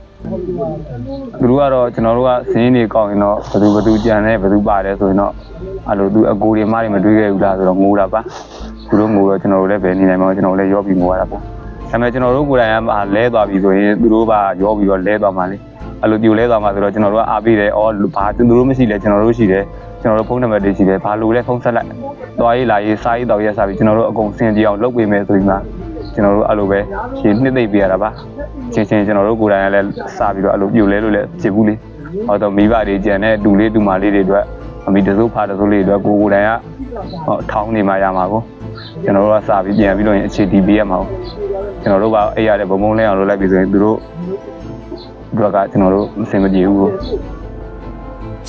သူတို့ကတော့ကျွန်တော်တို့ကစင်းနေကောင်းရင်တော့ဘယ်သူဘယ်သူကြံတယ်ဘယ်သူပါတယ်ဆိုရင်တော့အဲ့လိုသူအကိုတွေမတွေမတွေးခဲ့ဘူးလားဆိုတော့ငိုတာပါသူတို့ငိုတော့ကျွန်တော်တို့လည်းပဲနေနိုင်မှာကျွန်တော်တို့လည်းရောပြီးငိုရတာပါဒါပေမဲ့ကျွန်တော်တို့ကိုယ်တိုင်ကလဲသွားပြီဆိုရင်သူတို့ကရောပြီးတော့လဲသွားမှလေအဲ့လိုပြိုလဲသွားမှဆိုတော့ကျွန်တော်တို့ကအားပေးတယ်အော်ဘာသူတို့မရှိလဲကျွန်တော်တို့ရှိတယ်ကျွန်တော်တို့ဖုန်းနံပါတ်တွေရှိတယ်ဘာလို့လဲဖုန်းဆက်လိုက်သွားရေးလာရေးစားရေးတောက်ရေးစားပြီးကျွန်တော်တို့အကုန်စင်ကြအောင်လုပ်ပေးမယ်ဆိုပြီးမှ ကျွန်တော်တို့အဲ့လိုပဲရှင်းနှစ်သိမ့်ပေးရတာပါချင်းချင်းကျွန်တော်တို့ကိုယ်တိုင်ကလည်းစားပြီးတော့အဲ့လိုပြိုလဲလို့လည်းဖြစ်ဘူးလေဟောတော့မိဘတွေကြံတဲ့တူလေးတူမလေးတွေအတွက်အမိတစိုးဖာတစိုးလေးတွေအတွက်ကိုကိုယ်တိုင်ကဟောထောင်းနေမှရမှာကိုကျွန်တော်တို့ကစားပြီးပြန်ပြီးတော့ရင်အခြေတည်ပေးရမှာကိုကျွန်တော်တို့ကအဲ့ရတဲ့ဘုံဘုံလဲအောင်လုပ်လိုက်ပြီဆိုရင်သူတို့တို့ကကျွန်တော်တို့မစင်မပြေဘူးကို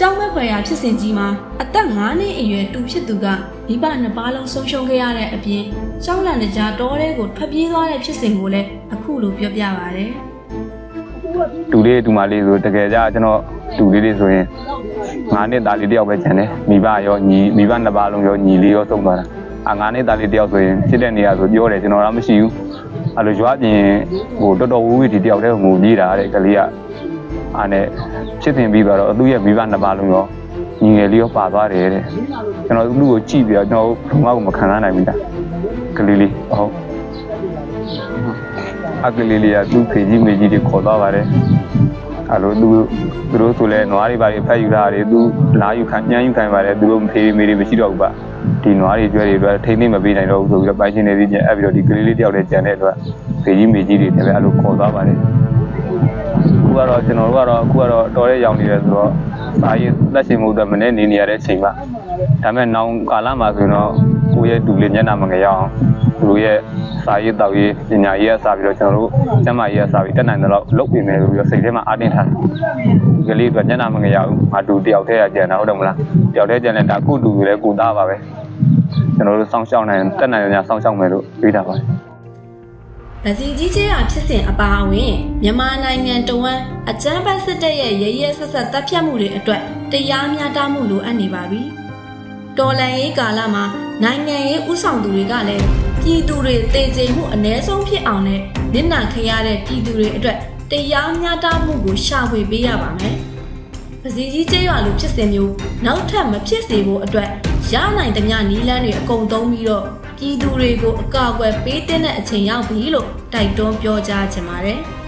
ကျောင်းမဲ့ဖွယ်ရာဖြစ်စဉ်ကြီးမှာအသက်9နှစ်အရွယ်တူဖြစ်သူကမိဘနှစ်ပါးလုံးဆုံးရှုံးခဲ့ရတဲ့အပြင်ကျောင်းလန်တကြားတောထဲကိုထွက်ပြေးသွားတဲ့ဖြစ်စဉ်ကိုလည်းအခုလိုပြောပြပါဗျ။တူလေးတူမလေးဆိုတကယ်ကြကျွန်တော်တူလေးတွေဆိုရင်ငါးနှစ်သားလေးတယောက်ပဲကျန်တယ်မိဘရောညီမိဘနှစ်ပါးလုံးရောညီလေးရောသုံးသွားတာအာငါးနှစ်သားလေးတယောက်ဆိုရင်ဖြစ်တဲ့နေရာဆိုပြောတယ်ကျွန်တော်တော့မရှိဘူးအဲ့လိုရွာပြင်ဟိုတော်တော်ဝူးဝီဒီတယောက်တည်းငိုပြေးတာတဲ့ကလေးက အားနဲ့ဖြစ်တင်ပြီးတော့သူ့ရဲ့မိဘနှစ်ပါးလုံးရောညီငယ်လေးရောပါသွားတယ်တဲ့ကျွန်တော်သူ့ကိုကြည့်ပြီးတော့ကျွန်တော်ဘုံမကမခံနိုင်ဘူးလားကလေးလေးဟုတ်အကလေးလေးကသူ့ဖေကြီးမေကြီးတွေခေါ်သွားပါတယ်အဲ့လိုသူသူတို့ဆိုလဲနွားတွေပါတွေဖက်ယူတာတွေသူလာယူခံညှမ်းယူခံပါတယ်သူတို့ဖေးမေတွေမရှိတော့ဘူးပါဒီနွားတွေကျွဲတွေအတွက်ထိမ့်သိမ့်မပေးနိုင်တော့ဘူးဆိုပြီးတော့ပိုင်ရှင်တွေကြီးပြန်အဲ့ပြီးတော့ဒီကလေးလေးတယောက်တည်းကြံတဲ့အတွက်ဖေကြီးမေကြီးတွေလည်းအဲ့လိုခေါ်သွားပါတယ် အခုကတော့ကျွန်တော်တို့ကတော့အခုကတော့တော်ရဲရောင်နေတယ်ဆိုတော့စာရေးလက်ရှင်မှုအတွက်မနေ့နေနေရတဲ့အချိန်ပါဒါပေမဲ့နောင်ကာလမှာဆိုရင်တော့ကိုယ့်ရဲ့ဒူလေးမျက်နှာမငယ်ရအောင်သူတို့ရဲ့စာရေးတောက်ရေးပညာရေးအစားပြီးတော့ကျွန်တော်တို့ကျမရေးအစားပြီးတက်နိုင်တဲ့လောက်လုပ်ပြင်မယ်ဆိုပြီးတော့စိတ်ထဲမှာအားတင်းထားဒီကလေးအတွက်မျက်နှာမငယ်ရအောင်ငါဒူတယောက်တည်းရကြံတာဟုတ်တယ်မလားတယောက်တည်းကြံတဲ့ဒါကုဒူတွေလည်းကုသားပါပဲကျွန်တော်တို့စောင့်ရှောက်နိုင်တက်နိုင်ကြစောင့်ရှောက်မယ်လို့တွေးတာပါတယ် ဗစီကြီးကျေးရွာဖြစ်စဉ်အပါအဝင်မြန်မာနိုင်ငံတဝန်းအကြမ်းဖက်စစ်တပ်ရဲ့ရရဲဆက်ဆက်တပ်ဖြတ်မှုတွေအတွက်တရားမျှတမှုလိုအပ်နေပါပြီ။တော်လန်ရေးကာလမှာနိုင်ငံရေးဥဆောင်သူတွေကလည်းပြည်သူတွေတည်ကြည်မှုအ ਨੇ ဆုံးဖြစ်အောင်နဲ့နစ်နာခံရတဲ့ပြည်သူတွေအတွက်တရားမျှတမှုကိုရှာဖွေပေးရပါမယ်။ပစီကြီးကျေးရွာလိုဖြစ်စဉ်မျိုးနောက်ထပ်မဖြစ်စေဖို့အတွက်ရနိုင်သမျှနီးလန်းတွေအကုန်သုံးပြီးတော့ ပြည်သူတွေကိုအကာအကွယ်ပေးတဲ့အချိန်ရောက်ပြီလို့တိုက်တွန်းပြောကြားချင်ပါတယ်။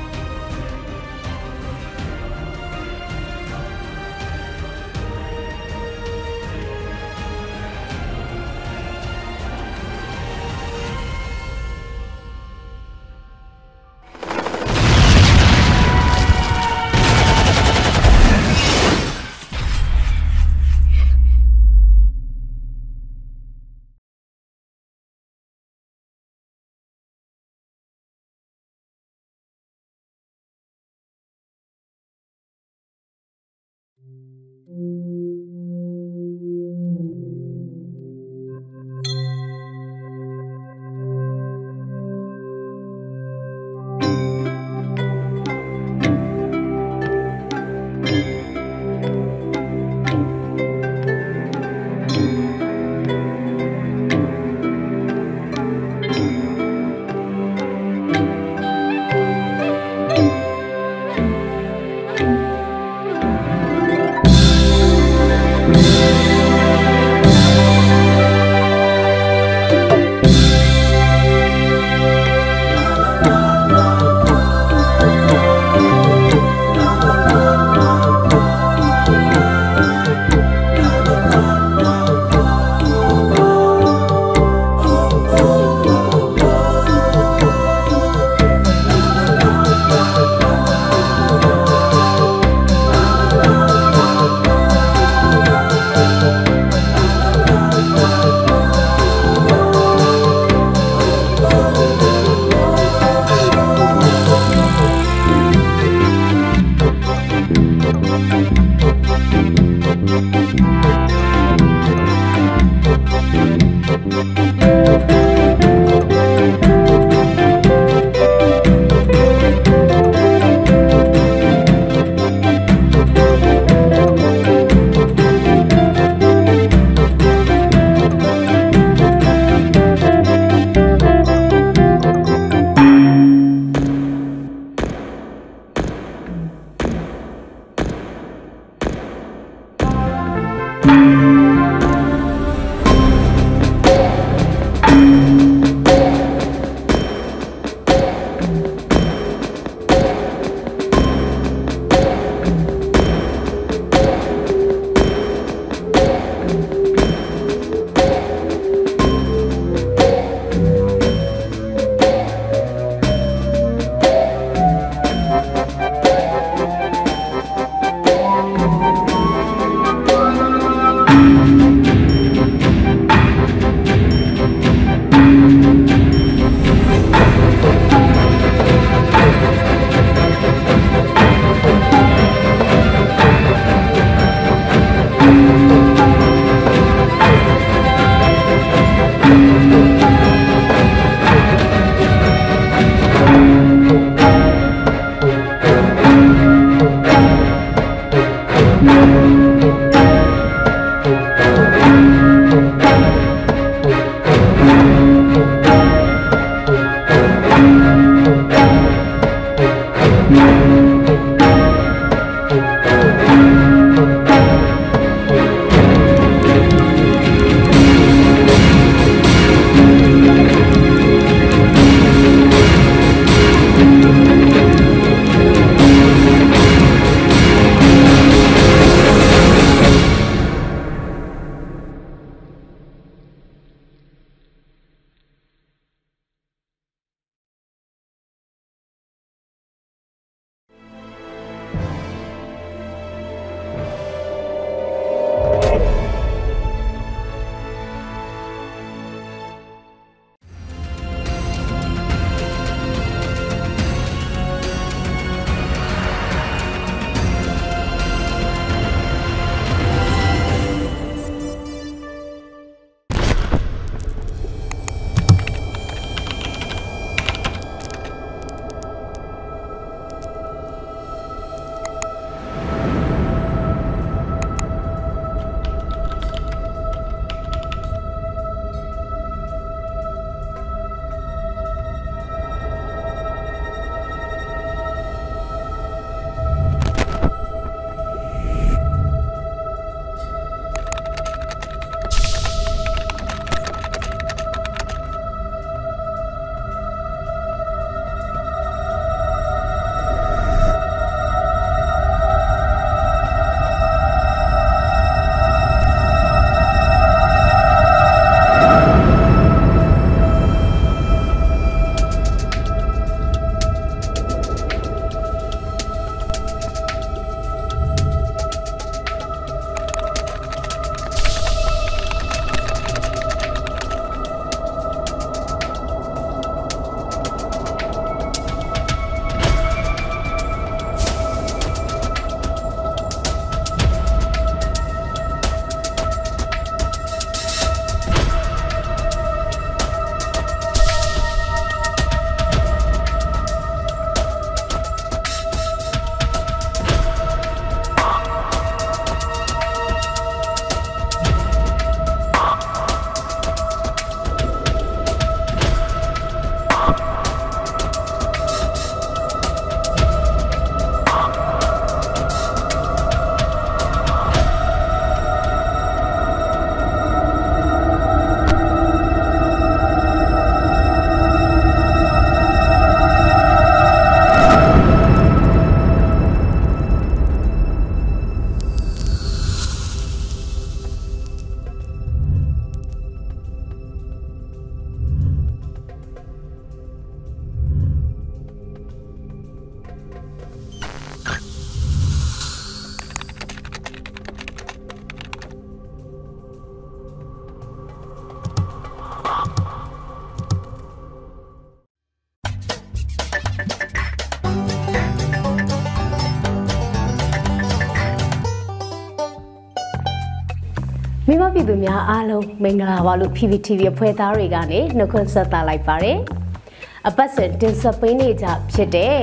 မြန်မာပြည်သူများအားလုံးမင်္ဂလာပါလို့ PPTV အဖွဲ့သားတွေကနေနှုတ်ခွန်းဆက်သလိုက်ပါတယ်။အပတ်စဉ်တင်ဆက်ပေးနေကြဖြစ်တဲ့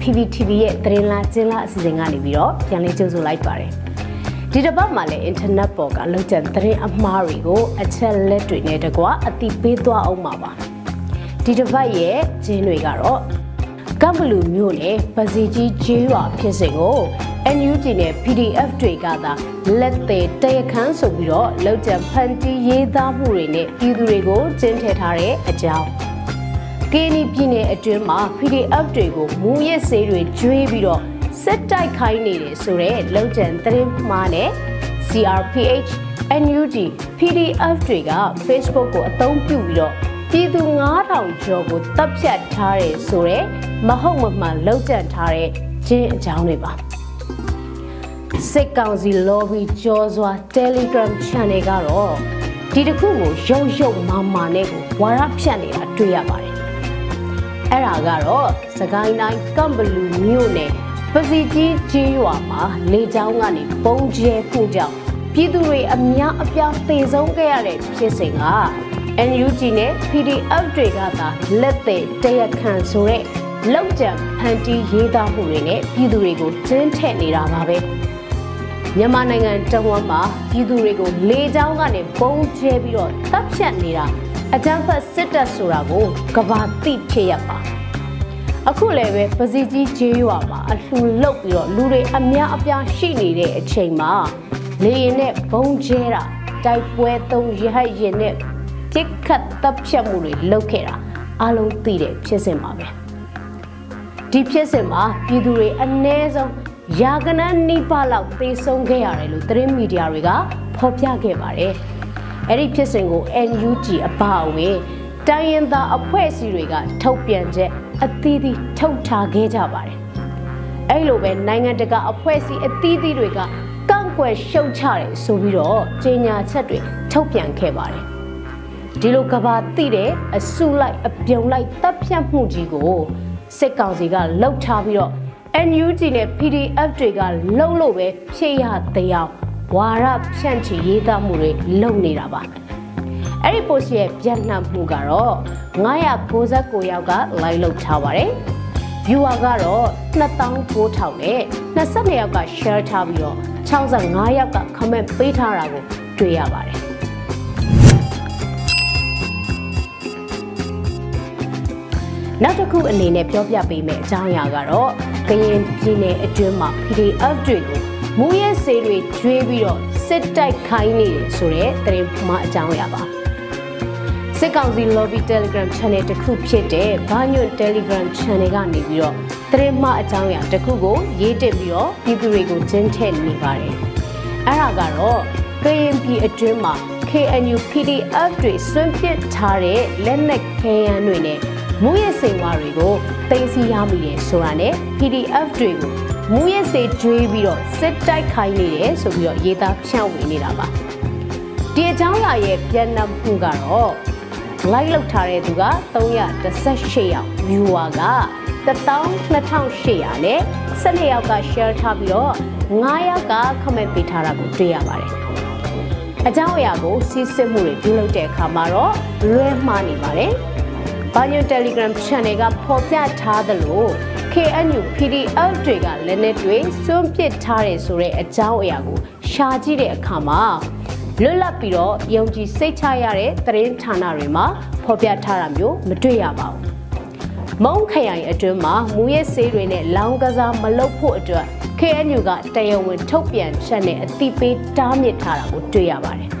PPTV ရဲ့သတင်းလာကျင်းလာအစီအစဉ်ကနေပြီးတော့ပြန်လည်ကြိုဆိုလိုက်ပါတယ်။ဒီတစ်ပတ်မှာလည်း internet ပေါ်ကလောက်ကျန်သတင်းအမှားတွေကိုအချက်လက်တွေနဲ့တကွာအတိပေးသွားအောင်ပါပါ။ဒီတစ်ပတ်ရဲ့ကျင်းတွေကတော့ကမ်ဘလူမျိုးနဲ့ပစီကြီးကျေးရွာဖြစ်စဉ်ကို NUG နဲ့ PDF တွေကသာလက်သေးတရခန်းဆိုပြီးတော့လောက်ကျန်ဖန်တီးရေးသားမှုတွေနဲ့ပြည်သူတွေကိုကျင်းထည့်ထားတဲ့အကြောင်းကင်းနီပြည်နယ်အတွင်းမှာ PDF တွေကိုမူရစ်ဆေးတွေကျွေးပြီးတော့စစ်တိုက်ခိုင်းနေတယ်ဆိုတဲ့လောက်ကျန်သတင်းမှားနဲ့ CRPH NUG PDF တွေက Facebook ကိုအသုံးပြုပြီးတော့ပြည်သူ9000ကျော်ကိုတပ်ဖြတ်ထားတယ်ဆိုတော့မဟုတ်မမှန်လောက်ကျန်ထားတဲ့ကျင်းအကြောင်းတွေပါ စစ်ကောင်စီ lobby ကြောစွာ Telegram channel ကတော့ဒီတစ်ခုကိုရုပ်ရုပ်မာမာနဲ့ကိုဝါရဖြတ်နေတာတွေ့ရပါတယ်။အဲ့ဒါကတော့စကိုင်းတိုင်းကမ်ဘလူမြို့နယ်ပစီကြီးကြီးရွာမှာလေကြောင်းကနေပုံကျဲမှုကြောင့်ပြည်သူတွေအများအပြားသေဆုံးခဲ့ရတဲ့ဖြစ်စဉ်က NUG နဲ့ PDF တွေကသာလက်သက်တရခံဆိုတဲ့လောက်ကြံဖန်တီးရေးသားမှုတွေနဲ့ပြည်သူတွေကိုကျင်းထက်နေတာပါပဲ။ မြန်မာနိုင်ငံတဝန်းမှာပြည်သူတွေကိုလေကြောင်းကနေပုံကျဲပြီးတော့တပ်ဖြတ်နေတာအကြမ်းဖက်စစ်တပ်ဆိုတာကိုကဘာတိဖြစ်ရပါအခုလည်းပဲပစီကြီးဂျေးရွာမှာအလှူလုတ်ပြီးတော့လူတွေအများအပြားရှိနေတဲ့အချိန်မှာလေရင်နဲ့ဘုံကျဲတာတိုက်ပွဲသုံးရဟတ်ရင်နဲ့ပြစ်ခတ်တပ်ဖြတ်မှုတွေလုပ်ခဲ့တာအလုံးသိတဲ့ဖြစ်စဉ်ပါပဲဒီဖြစ်စဉ်မှာပြည်သူတွေအ ਨੇ ဆုံး ရာကနန်းနိပလောက်သေဆုံးခဲ့ရတယ်လို့သတင်းမီဒီယာတွေကဖော်ပြခဲ့ပါတယ်။အဲ့ဒီဖြစ်စဉ်ကို NUG အပါအဝင်တိုင်းရင်းသားအဖွဲ့အစည်းတွေကထုတ်ပြန်ချက်အသီးသီးထုတ်ထားခဲ့ကြပါတယ်။အဲ့လိုပဲနိုင်ငံတကာအဖွဲ့အစည်းအသီးသီးတွေကကန့်ကွက်ရှုတ်ချတယ်ဆိုပြီးတော့ကြေညာချက်တွေထုတ်ပြန်ခဲ့ပါတယ်။ဒီလိုကဘာတိတဲ့အစုလိုက်အပြုံလိုက်တပ်ဖြတ်မှုကြီးကိုစစ်ကောင်စီကလှုပ်ထားပြီးတော့ NUG နဲ့ PDF တွေကလှုပ်လို့ပဲဖြည့်ရတရားဝါရဖြန့်ချီရေးသားမှုတွေလုပ်နေတာပါအဲ့ဒီ post ရဲ့ပြန့်နှံ့မှုကတော့969ယောက်က like လုပ်ထားပါတယ် viewer ကတော့29000နဲ့22ယောက်က share ထားပြီးတော့65ယောက်က comment ပေးထားတာကိုတွေ့ရပါတယ်နောက်တစ်ခုအနေနဲ့ပြောပြပေးမယ့်အကြောင်းအရာကတော့ ကရင်ပြည်နယ်အတွင်းမှာ PDF တွေကိုမူရဲစေးတွေကျွေးပြီးတော့စစ်တိုက်ခိုင်းနေတယ်ဆိုတဲ့သတင်းမှအကြောင်းအရာပါစစ်ကောင်စီ lobby telegram channel တစ်ခုဖြစ်တဲ့ဘာညွန့် telegram channel ကနေပြီးတော့သတင်းမှအကြောင်းအရာတစ်ခုကို ရေးတင်ပြီးတော့ပြည်သူတွေကိုကျင်းထည့်နေပါတယ်အဲ့ဒါကတော့ကရင်ပြည်အတွင်းမှာ KNU PDF တွေဆွန့်ပစ်ထားတဲ့လက်နက်ခဲယမ်းတွေနဲ့ မူရစိန်ဝါတွေကိုတင်စီရမိတယ်ဆိုတာနဲ့ PDF တွေကိုမူရစေကျွေးပြီးတော့စစ်တိုက်ခိုင်းနေတယ်ဆိုပြီးတော့ရေးသားဖြန့်ဝေနေတာပါဒီအကြောင်းအရာရဲ့ပြန်နှံမှုကတော့ like လောက်ထားတဲ့သူက318ယောက် viewer က12800နဲ့12ယောက်က share ထားပြီးတော့9ယောက်က comment ပေးထားတာကိုတွေ့ရပါတယ်အကြောင်းအရာကိုစီးစစ်မှုတွေပြုလုပ်တဲ့အခါမှာတော့လွဲမှားနေပါတယ်။ ဘာညွန် Telegram Channel ကဖော်ပြထားသလို KNU PDF တွေကလည်းနဲ့တွေစွန့်ပစ်ထားတယ်ဆိုတဲ့အကြောင်းအရာကိုရှာကြည့်တဲ့အခါမှာလွတ်လပ်ပြီးတော့ယုံကြည်စိတ်ချရတဲ့သတင်းဌာနတွေမှာဖော်ပြထားတာမျိုးမတွေ့ရပါဘူး။မုံခရိုင်အတွင်းမှာမူရဲဆေးတွေနဲ့လောင်းကစားမလုပ်ဖို့အတွက် KNU ကတရားဝင်ထုတ်ပြန်ချက်နဲ့အတိပေးတားမြစ်ထားတာကိုတွေ့ရပါတယ်။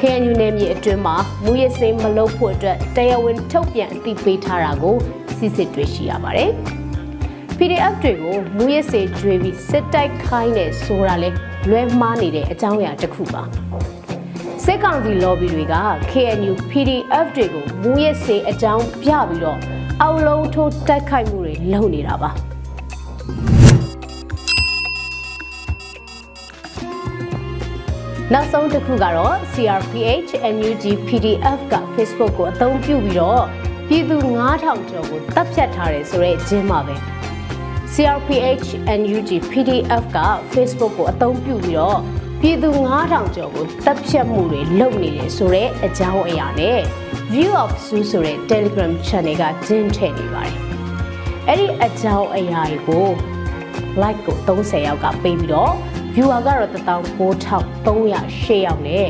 KNU နယ်မြေအတွင်းမှာမူရစိမ်းမလုပ်ဖို့အတွက်တရားဝင်ထုတ်ပြန်အသိပေးထားတာကိုစစ်စစ်တွေ့ရှိရပါတယ်။ PDF တွေကိုမူရစေကျွေးပြီးစစ်တိုက်ခိုင်းနေဆိုတာလဲလွဲမှားနေတဲ့အကြောင်းအရာတစ်ခုပါ။စစ်ကောင်စီ lobby တွေက KNU PDF တွေကိုမူရစေအကြောင်းပြပြီးတော့အောက်လုံးထိုးတိုက်ခိုက်မှုတွေလုပ်နေတာပါ။ နောက်ဆုံးတစ်ခုကတော့ CRPH NUG PDF က Facebook ကိုအသုံးပြုပြီးတော့ပြည်သူ9000ကျော်ကိုတပ်ဖြတ်ထားတယ်ဆိုတဲ့ဂျင်းပါပဲ CRPH NUG PDF က Facebook ကိုအသုံးပြုပြီးတော့ပြပြည်သူ9000ကျော်ကိုတပ်ဖြတ်မှုတွေလုပ်နေတယ်ဆိုတဲ့အကြောင်းအရာနဲ့ View of Su ဆိုတဲ့ Telegram Channel ကကျင်းထည့်နေပါတယ်။အဲ့ဒီအကြောင်းအရာကို like ကို30ယောက်ကပေးပြီးတော့ viewer ကတော့19308ယောက်နဲ့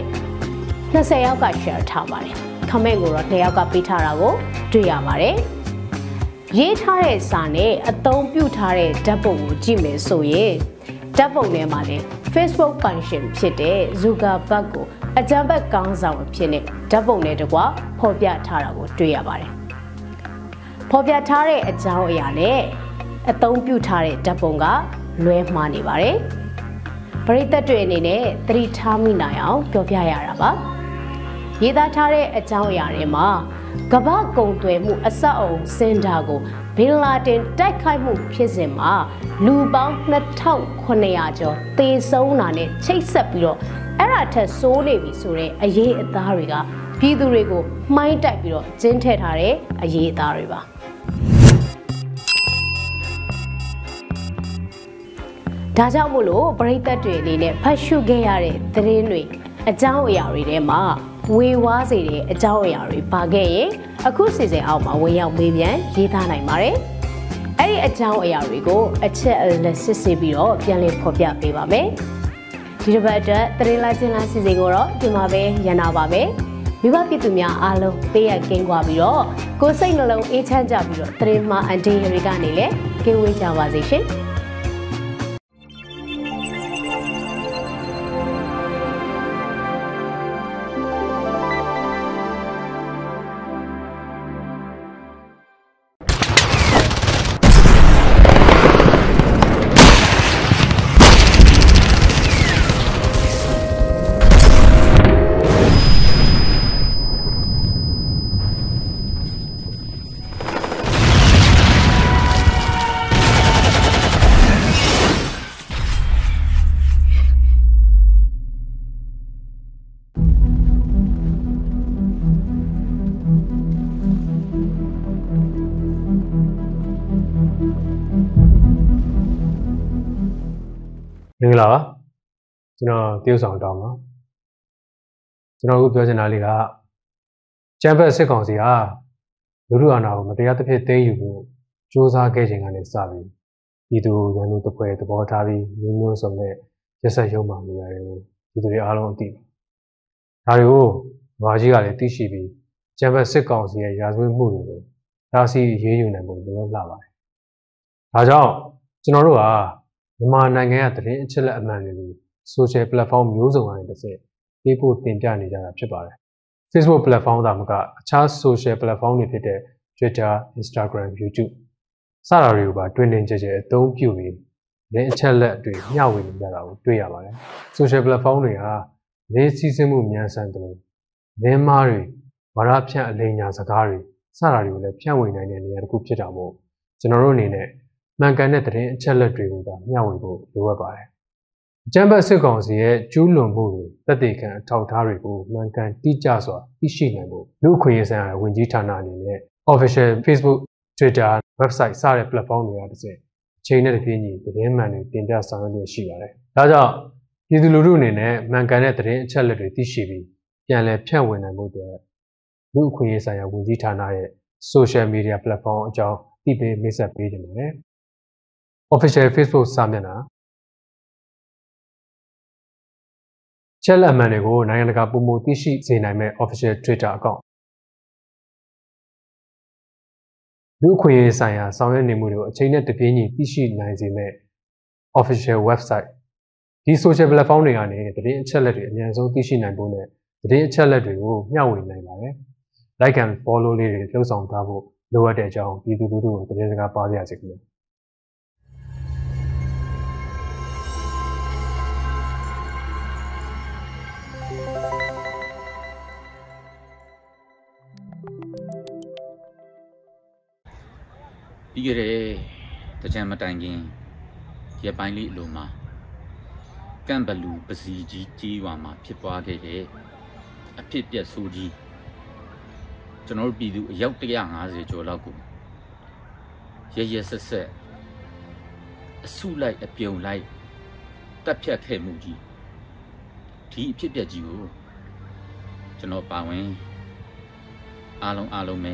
20ယောက်က share ထားပါတယ်။ comment ကိုတော့2ယောက်ကပေးထားတာကိုတွေ့ရပါတယ်။ရေးထားတဲ့စာနဲ့အသုံးပြုထားတဲ့ဓာတ်ပုံကိုကြည့်မယ်ဆိုရင်ဓာတ်ပုံထဲမှာလည်း Facebook function ဖြစ်တဲ့ Zuckerberg ကိုအကြံဘက်ကောင်းဆောင်အဖြစ်နဲ့ဓာတ်ပုံနဲ့တကွဖော်ပြထားတာကိုတွေ့ရပါတယ်။ဖော်ပြထားတဲ့အကြောင်းအရာနဲ့အသုံးပြုထားတဲ့ဓာတ်ပုံကလွဲမှားနေပါတယ်။ ပရိသတ်တွေအနေနဲ့သတိထားမိနိုင်အောင်ပြောပြရတာပါ။ရေးသားထားတဲ့အကြောင်းအရာတွေမှာကမ္ဘာကုံသွယ်မှုအဆောက်အုံစင်တာကိုဘင်လာတင်တိုက်ခိုက်မှုဖြစ်စဉ်မှာလူပေါင်း2900ကျော်သေဆုံးတာနဲ့ချိတ်ဆက်ပြီးတော့အဲ့ဒါထက်ဆိုးနေပြီဆိုတဲ့အရေးအသားတွေကပြည်သူတွေကိုမှိုင်းတိုက်ပြီးတော့ကျင်းထည့်ထားတဲ့အရေးအသားတွေပါ ဒါကြောင့်မို့လို့ပရိသတ်တွေအနေနဲ့ဖတ်ရှုခဲ့ရတဲ့သတင်းတွေအကြောင်းအရာတွေထဲမှာဝေဝါးစေတဲ့အကြောင်းအရာတွေပါခဲ့ရင်အခုစီစဉ်အောင်မှာဝင်ရောက်မေးမြန်းရေးသားနိုင်ပါတယ်။အဲ့ဒီအကြောင်းအရာတွေကိုအချက်အလက်စစ်ဆေးပြီးတော့ပြန်လည်ဖော်ပြပေးပါမယ်။ဒီတစ်ပတ်အတွက်သတင်းလာချင်းလာစီစဉ်ကိုတော့ဒီမှာပဲရန်နာပါမယ်။မိဘပြည်သူများအားလုံးပေးရကင်းကွာပြီးတော့ကိုယ်စိတ်နှလုံးအေးချမ်းကြပြီးတော့သတင်းမှအန်တီတွေကနေလည်းကင်းဝေးကြပါစေရှင်။ င်္ဂလာပါကျွန်တော်တရုတ်ဆောင်တောင်းပါကျွန်တော်အခုပြောချင်တာလေးကကျန်းဖက်စစ်ကောင်စီဟာလူလူအာဏာကိုမတရားသဖြင့်သိမ်းယူဖို့စ조사ခဲ့ခြင်းကနေစပြီးပြည်သူရန်သူတပွဲသဘောထားပြီးမျိုးမျိုးစုံနဲ့ရက်ဆက်ရုံမှနေရတယ်ကိုပြည်သူတွေအားလုံးအသိပါဒါတွေကိုဘာကြီးကလည်းသိရှိပြီးကျန်းဖက်စစ်ကောင်စီရဲ့ရာဇဝတ်မှုတွေကိုတားဆီးရေးယူနိုင်ဖို့လိုအပ်လာပါတယ်ဒါကြောင့်ကျွန်တော်တို့ဟာ မြန်မာနိုင်ငံကသတင်းအချက်အလက်အမှန်တွေကို social platform မျိုးစုံကနေတစ်ဆင့်ပေးပို့တင်ပြနေကြတာဖြစ်ပါတယ်။ Facebook platform သာမကအခြား social platform တွေဖြစ်တဲ့ Twitter, Instagram, YouTube စတာတွေကိုပါတွင်တင်ကြကြအသုံးပြုပြီးသတင်းအချက်အလက်တွေမျှဝေနေကြတာကိုတွေ့ရပါတယ်။ social platform တွေဟာလေးစီးဆင်းမှုမြန်ဆန်တယ်လို့လင်းမားတွေဝါရဖြန့်အလိညာစကားတွေစတာတွေကိုလည်းဖြန့်ဝေနိုင်တဲ့နေရာတစ်ခုဖြစ်တာမို့ကျွန်တော်တို့အနေနဲ့ မှန်ကန်တဲ့သတင်းအချက်အလက်တွေကိုသာမျှဝေဖို့လိုအပ်ပါတယ်။အကြံဖတ်စစ်ကောင်စီရဲ့ကျူးလွန်မှုတွေသက်သေခံအထောက်အထားတွေကိုမှန်ကန်တိကျစွာသိရှိနိုင်ဖို့လူအခွင့်အရေးဆိုင်ရာဝန်ကြီးဌာနအနေနဲ့ official Facebook, Twitter, website စတဲ့ platform တွေကတစ်စက်အချိန်နဲ့တပြေးညီသတင်းမှန်တွေတင်ပြဆောင်ရွက်ရရှိပါတယ်။ဒါကြောင့်ပြည်သူလူထုအနေနဲ့မှန်ကန်တဲ့သတင်းအချက်အလက်တွေသိရှိပြီးပြန်လည်ဖြန့်ဝေနိုင်ဖို့အတွက်လူအခွင့်အရေးဆိုင်ရာဝန်ကြီးဌာနရဲ့ social media platform အကြောင်းသိပေးမိတ်ဆက်ပေးကြပါတယ်။ official Facebook စာမျက်နှာချက်လက်မှန်တွေကိုနိုင်ငံတကာပုံမသိရှိစေနိုင်မဲ့ official Twitter account လူအခွင့်အရေးဆိုင်ရာဆောင်ရွက်နေမှုတွေကိုအချိန်နဲ့တပြေးညီသိရှိနိုင်စေမဲ့ official website ဒီ social platform တွေကနေသတင်းအချက်လက်တွေအများဆုံးသိရှိနိုင်ဖို့နဲ့သတင်းအချက်လက်တွေကိုမျှဝေနိုင်ပါတယ်။ like and follow လေးတွေလှုပ်ဆောင်ထားဖို့လိုအပ်တဲ့အကြောင်းပြည်သူလူထုကိုသတင်းစကားပါရစေခင်ဗျာ။ ပြီးခဲ့တဲ့တကြံမတိုင်ခင်ရပိုင်းလေးအလိုမှာကန့်ဘလူပစီကြီးကြီးဝါမှာဖြစ်ပွားခဲ့တဲ့အဖြစ်ပြက်ဆိုးကြီးကျွန်တော်တို့ပြည်သူအယောက်150ကျော်လောက်ကိုရရဆက်ဆက်အစုလိုက်အပြုံလိုက်တက်ဖြတ်ခဲ့မှုကြီးဒီအဖြစ်အပျက်ကြီးကိုကျွန်တော်ပါဝင်အားလုံးအားလုံးပဲ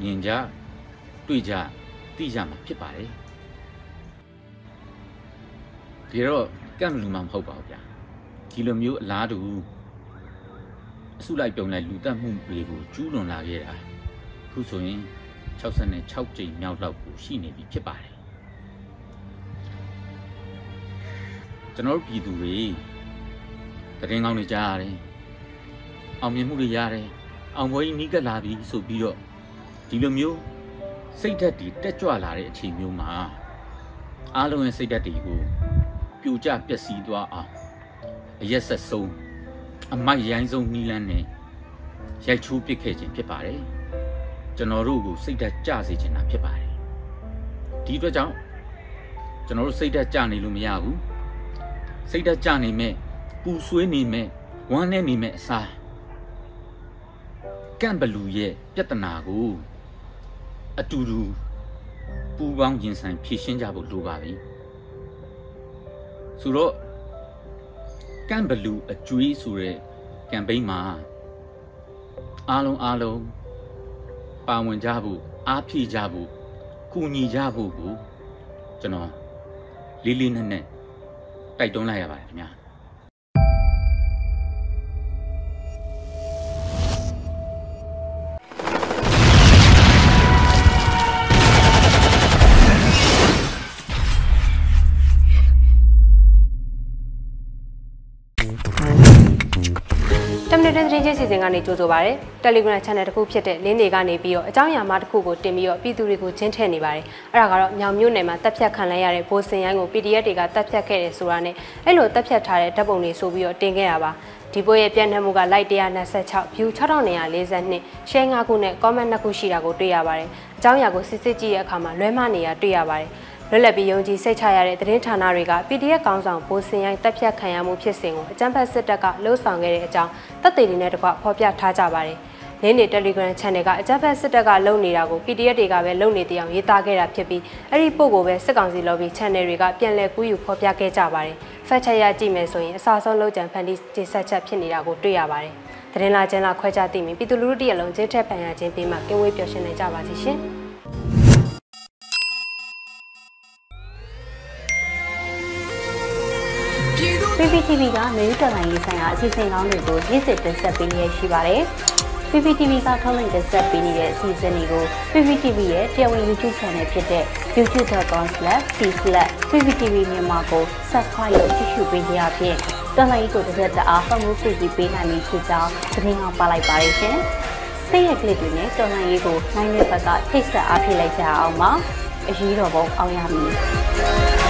မြင်ကြ တွေ့ကြသိကြမှာဖြစ်ပါတယ်ဒီတော့ကံလူမှမဟုတ်ပါဘူးဗျာဒီလိုမျိုးအလားတူအစုလိုက်ပြုံလိုက်လူတက်မှုတွေကိုကျူးလွန်လာခဲ့တာခုဆိုရင်66ကြိမ်မြောက်လောက်ကိုရှိနေပြီဖြစ်ပါတယ်ကျွန်တော်တို့ပြည်သူတွေတရင်ကောင်းတွေကြားရတယ်အောင်မြင်မှုတွေရတယ်အောင်ပွဲကြီးနီးကပ်လာပြီဆိုပြီးတော့ဒီလိုမျိုး စိတ်ဓာတ်တွေတက်ကြွလာတဲ့အချိန်မျိုးမှာအားလုံးရဲ့စိတ်ဓာတ်တွေကိုပြိုကျပျက်စီးသွားအောင်အရက်ဆက်ဆုံးအမိုက်ရိုင်းဆုံးနီးလန်းနဲ့ရိုက်ချိုးပစ်ခဲ့ခြင်းဖြစ်ပါတယ်ကျွန်တော်တို့ကိုစိတ်ဓာတ်ကျစေချင်တာဖြစ်ပါတယ်ဒီအတွက်ကြောင့်ကျွန်တော်တို့စိတ်ဓာတ်ကျနေလို့မရဘူးစိတ်ဓာတ်ကျနေမဲ့ပူဆွေးနေမဲ့ဝမ်းနဲ့နေမဲ့အစားကန့်ဘလူရဲ့ပြဿနာကို အတူတူပူပေါင်းရင်ဆိုင်ဖြည့်ရှင်းကြဖို့လိုပါပြီဆိုတော့ကန့်ဘလူအကျွေးဆိုတဲ့ကမ်ပိန်းမှာအားလုံးအားလုံးပါဝင်ကြဖို့အားဖြည့်ကြဖို့ကူညီကြဖို့ကိုကျွန်တော်လေးလေးနက်နက်တိုက်တွန်းလိုက်ရပါတယ်ခင်ဗျာ ကနေကြိုဆိုပါရစေ။ Telegram Channel တစ်ခုဖြစ်တဲ့လင်းတွေကနေပြီးတော့အကြောင်းအရာမှတစ်ခုကိုတင်ပြီးတော့ပြည်သူတွေကိုချင်းထည့်နေပါတယ်။အဲ့ဒါကတော့မြောင်မြို့နယ်မှာတပ်ဖြတ်ခံလိုက်ရတဲ့ဘိုးစင်ရိုင်းကို PDF တွေကတပ်ဖြတ်ခဲ့တယ်ဆိုတာနဲ့အဲ့လိုတပ်ဖြတ်ထားတဲ့ဓာတ်ပုံတွေဆိုပြီးတော့တင်ခဲ့ရပါ။ဒီပွဲရဲ့ပြန့်နှံ့မှုက like 126 view 6942 share 5ခုနဲ့ comment 2ခုရှိတာကိုတွေ့ရပါတယ်။အကြောင်းအရာကိုစစ်စစ်ကြည့်တဲ့အခါမှာလွဲမှားနေရတွေ့ရပါတယ်။ လွတ်လပ်ပြီးယုံကြည်စိတ်ချရတဲ့သတင်းဌာနတွေက PDF ကောင်းဆောင်ဘိုးစင်ရိုင်းတက်ဖြတ်ခံရမှုဖြစ်စဉ်ကိုအကြမ်းဖက်စစ်တပ်ကလှုံ့ဆော်ခဲ့တဲ့အကြောင်းတပ်သေးတွေနဲ့တကွဖော်ပြထားကြပါတယ်။လင်းနေ Telegram Channel ကအကြမ်းဖက်စစ်တပ်ကလုပ်နေတာကို PDF တွေကပဲလုပ်နေတဲ့အကြောင်းရေးသားခဲ့တာဖြစ်ပြီးအဲ့ဒီပို့ကိုပဲစစ်ကောင်စီ lobby channel တွေကပြန်လည်ကူးယူဖော်ပြခဲ့ကြပါတယ်။ fact check ရကြည့်မယ်ဆိုရင်အစအဆုံးလောက်ကြံဖန်တီးတင်ဆက်ချက်ဖြစ်နေတာကိုတွေ့ရပါတယ်။သတင်းလာကျန်းလာခွဲခြားသိမြင်ပြည်သူလူထုတရက်လုံးချင်းထက်ပန်ရခြင်းပြီးမှကင်းဝေးပျော်ရွှင်နိုင်ကြပါစေရှင်။ PPTV ကမြေဥတော်လိုင်းရေးဆိုင်ရာအစီအစဉ်ကောင်းတွေကိုရည်စည်တင်ဆက်ပေးနေရရှိပါတယ်။ PPTV ကထုတ်လွှင့်တင်ဆက်ပေးနေတဲ့အစီအစဉ်တွေကို PPTV ရဲ့တရားဝင် YouTube Channel ဖြစ်တဲ့ youtube.com/c/pptv မြန်မာကို Subscribe လုပ်ကြည့်ရှုပေးကြရဖြင့်တော်လိုင်းကိုတစ်သက်တအားဖမှုပြည့်ပေးနိုင်ပြီဖြစ်ကြောင်းသတင်းအောင်ပါလိုက်ပါရရှင်။စိတ်ရက်ကလစ်တွေနဲ့တော်လိုင်းရေးကိုနိုင်တဲ့ဘက်ကထိတ်ဆက်အားဖြည့်လိုက်ကြအောင်ပါ။အရေးတော်ပုံအောင်ရမည်။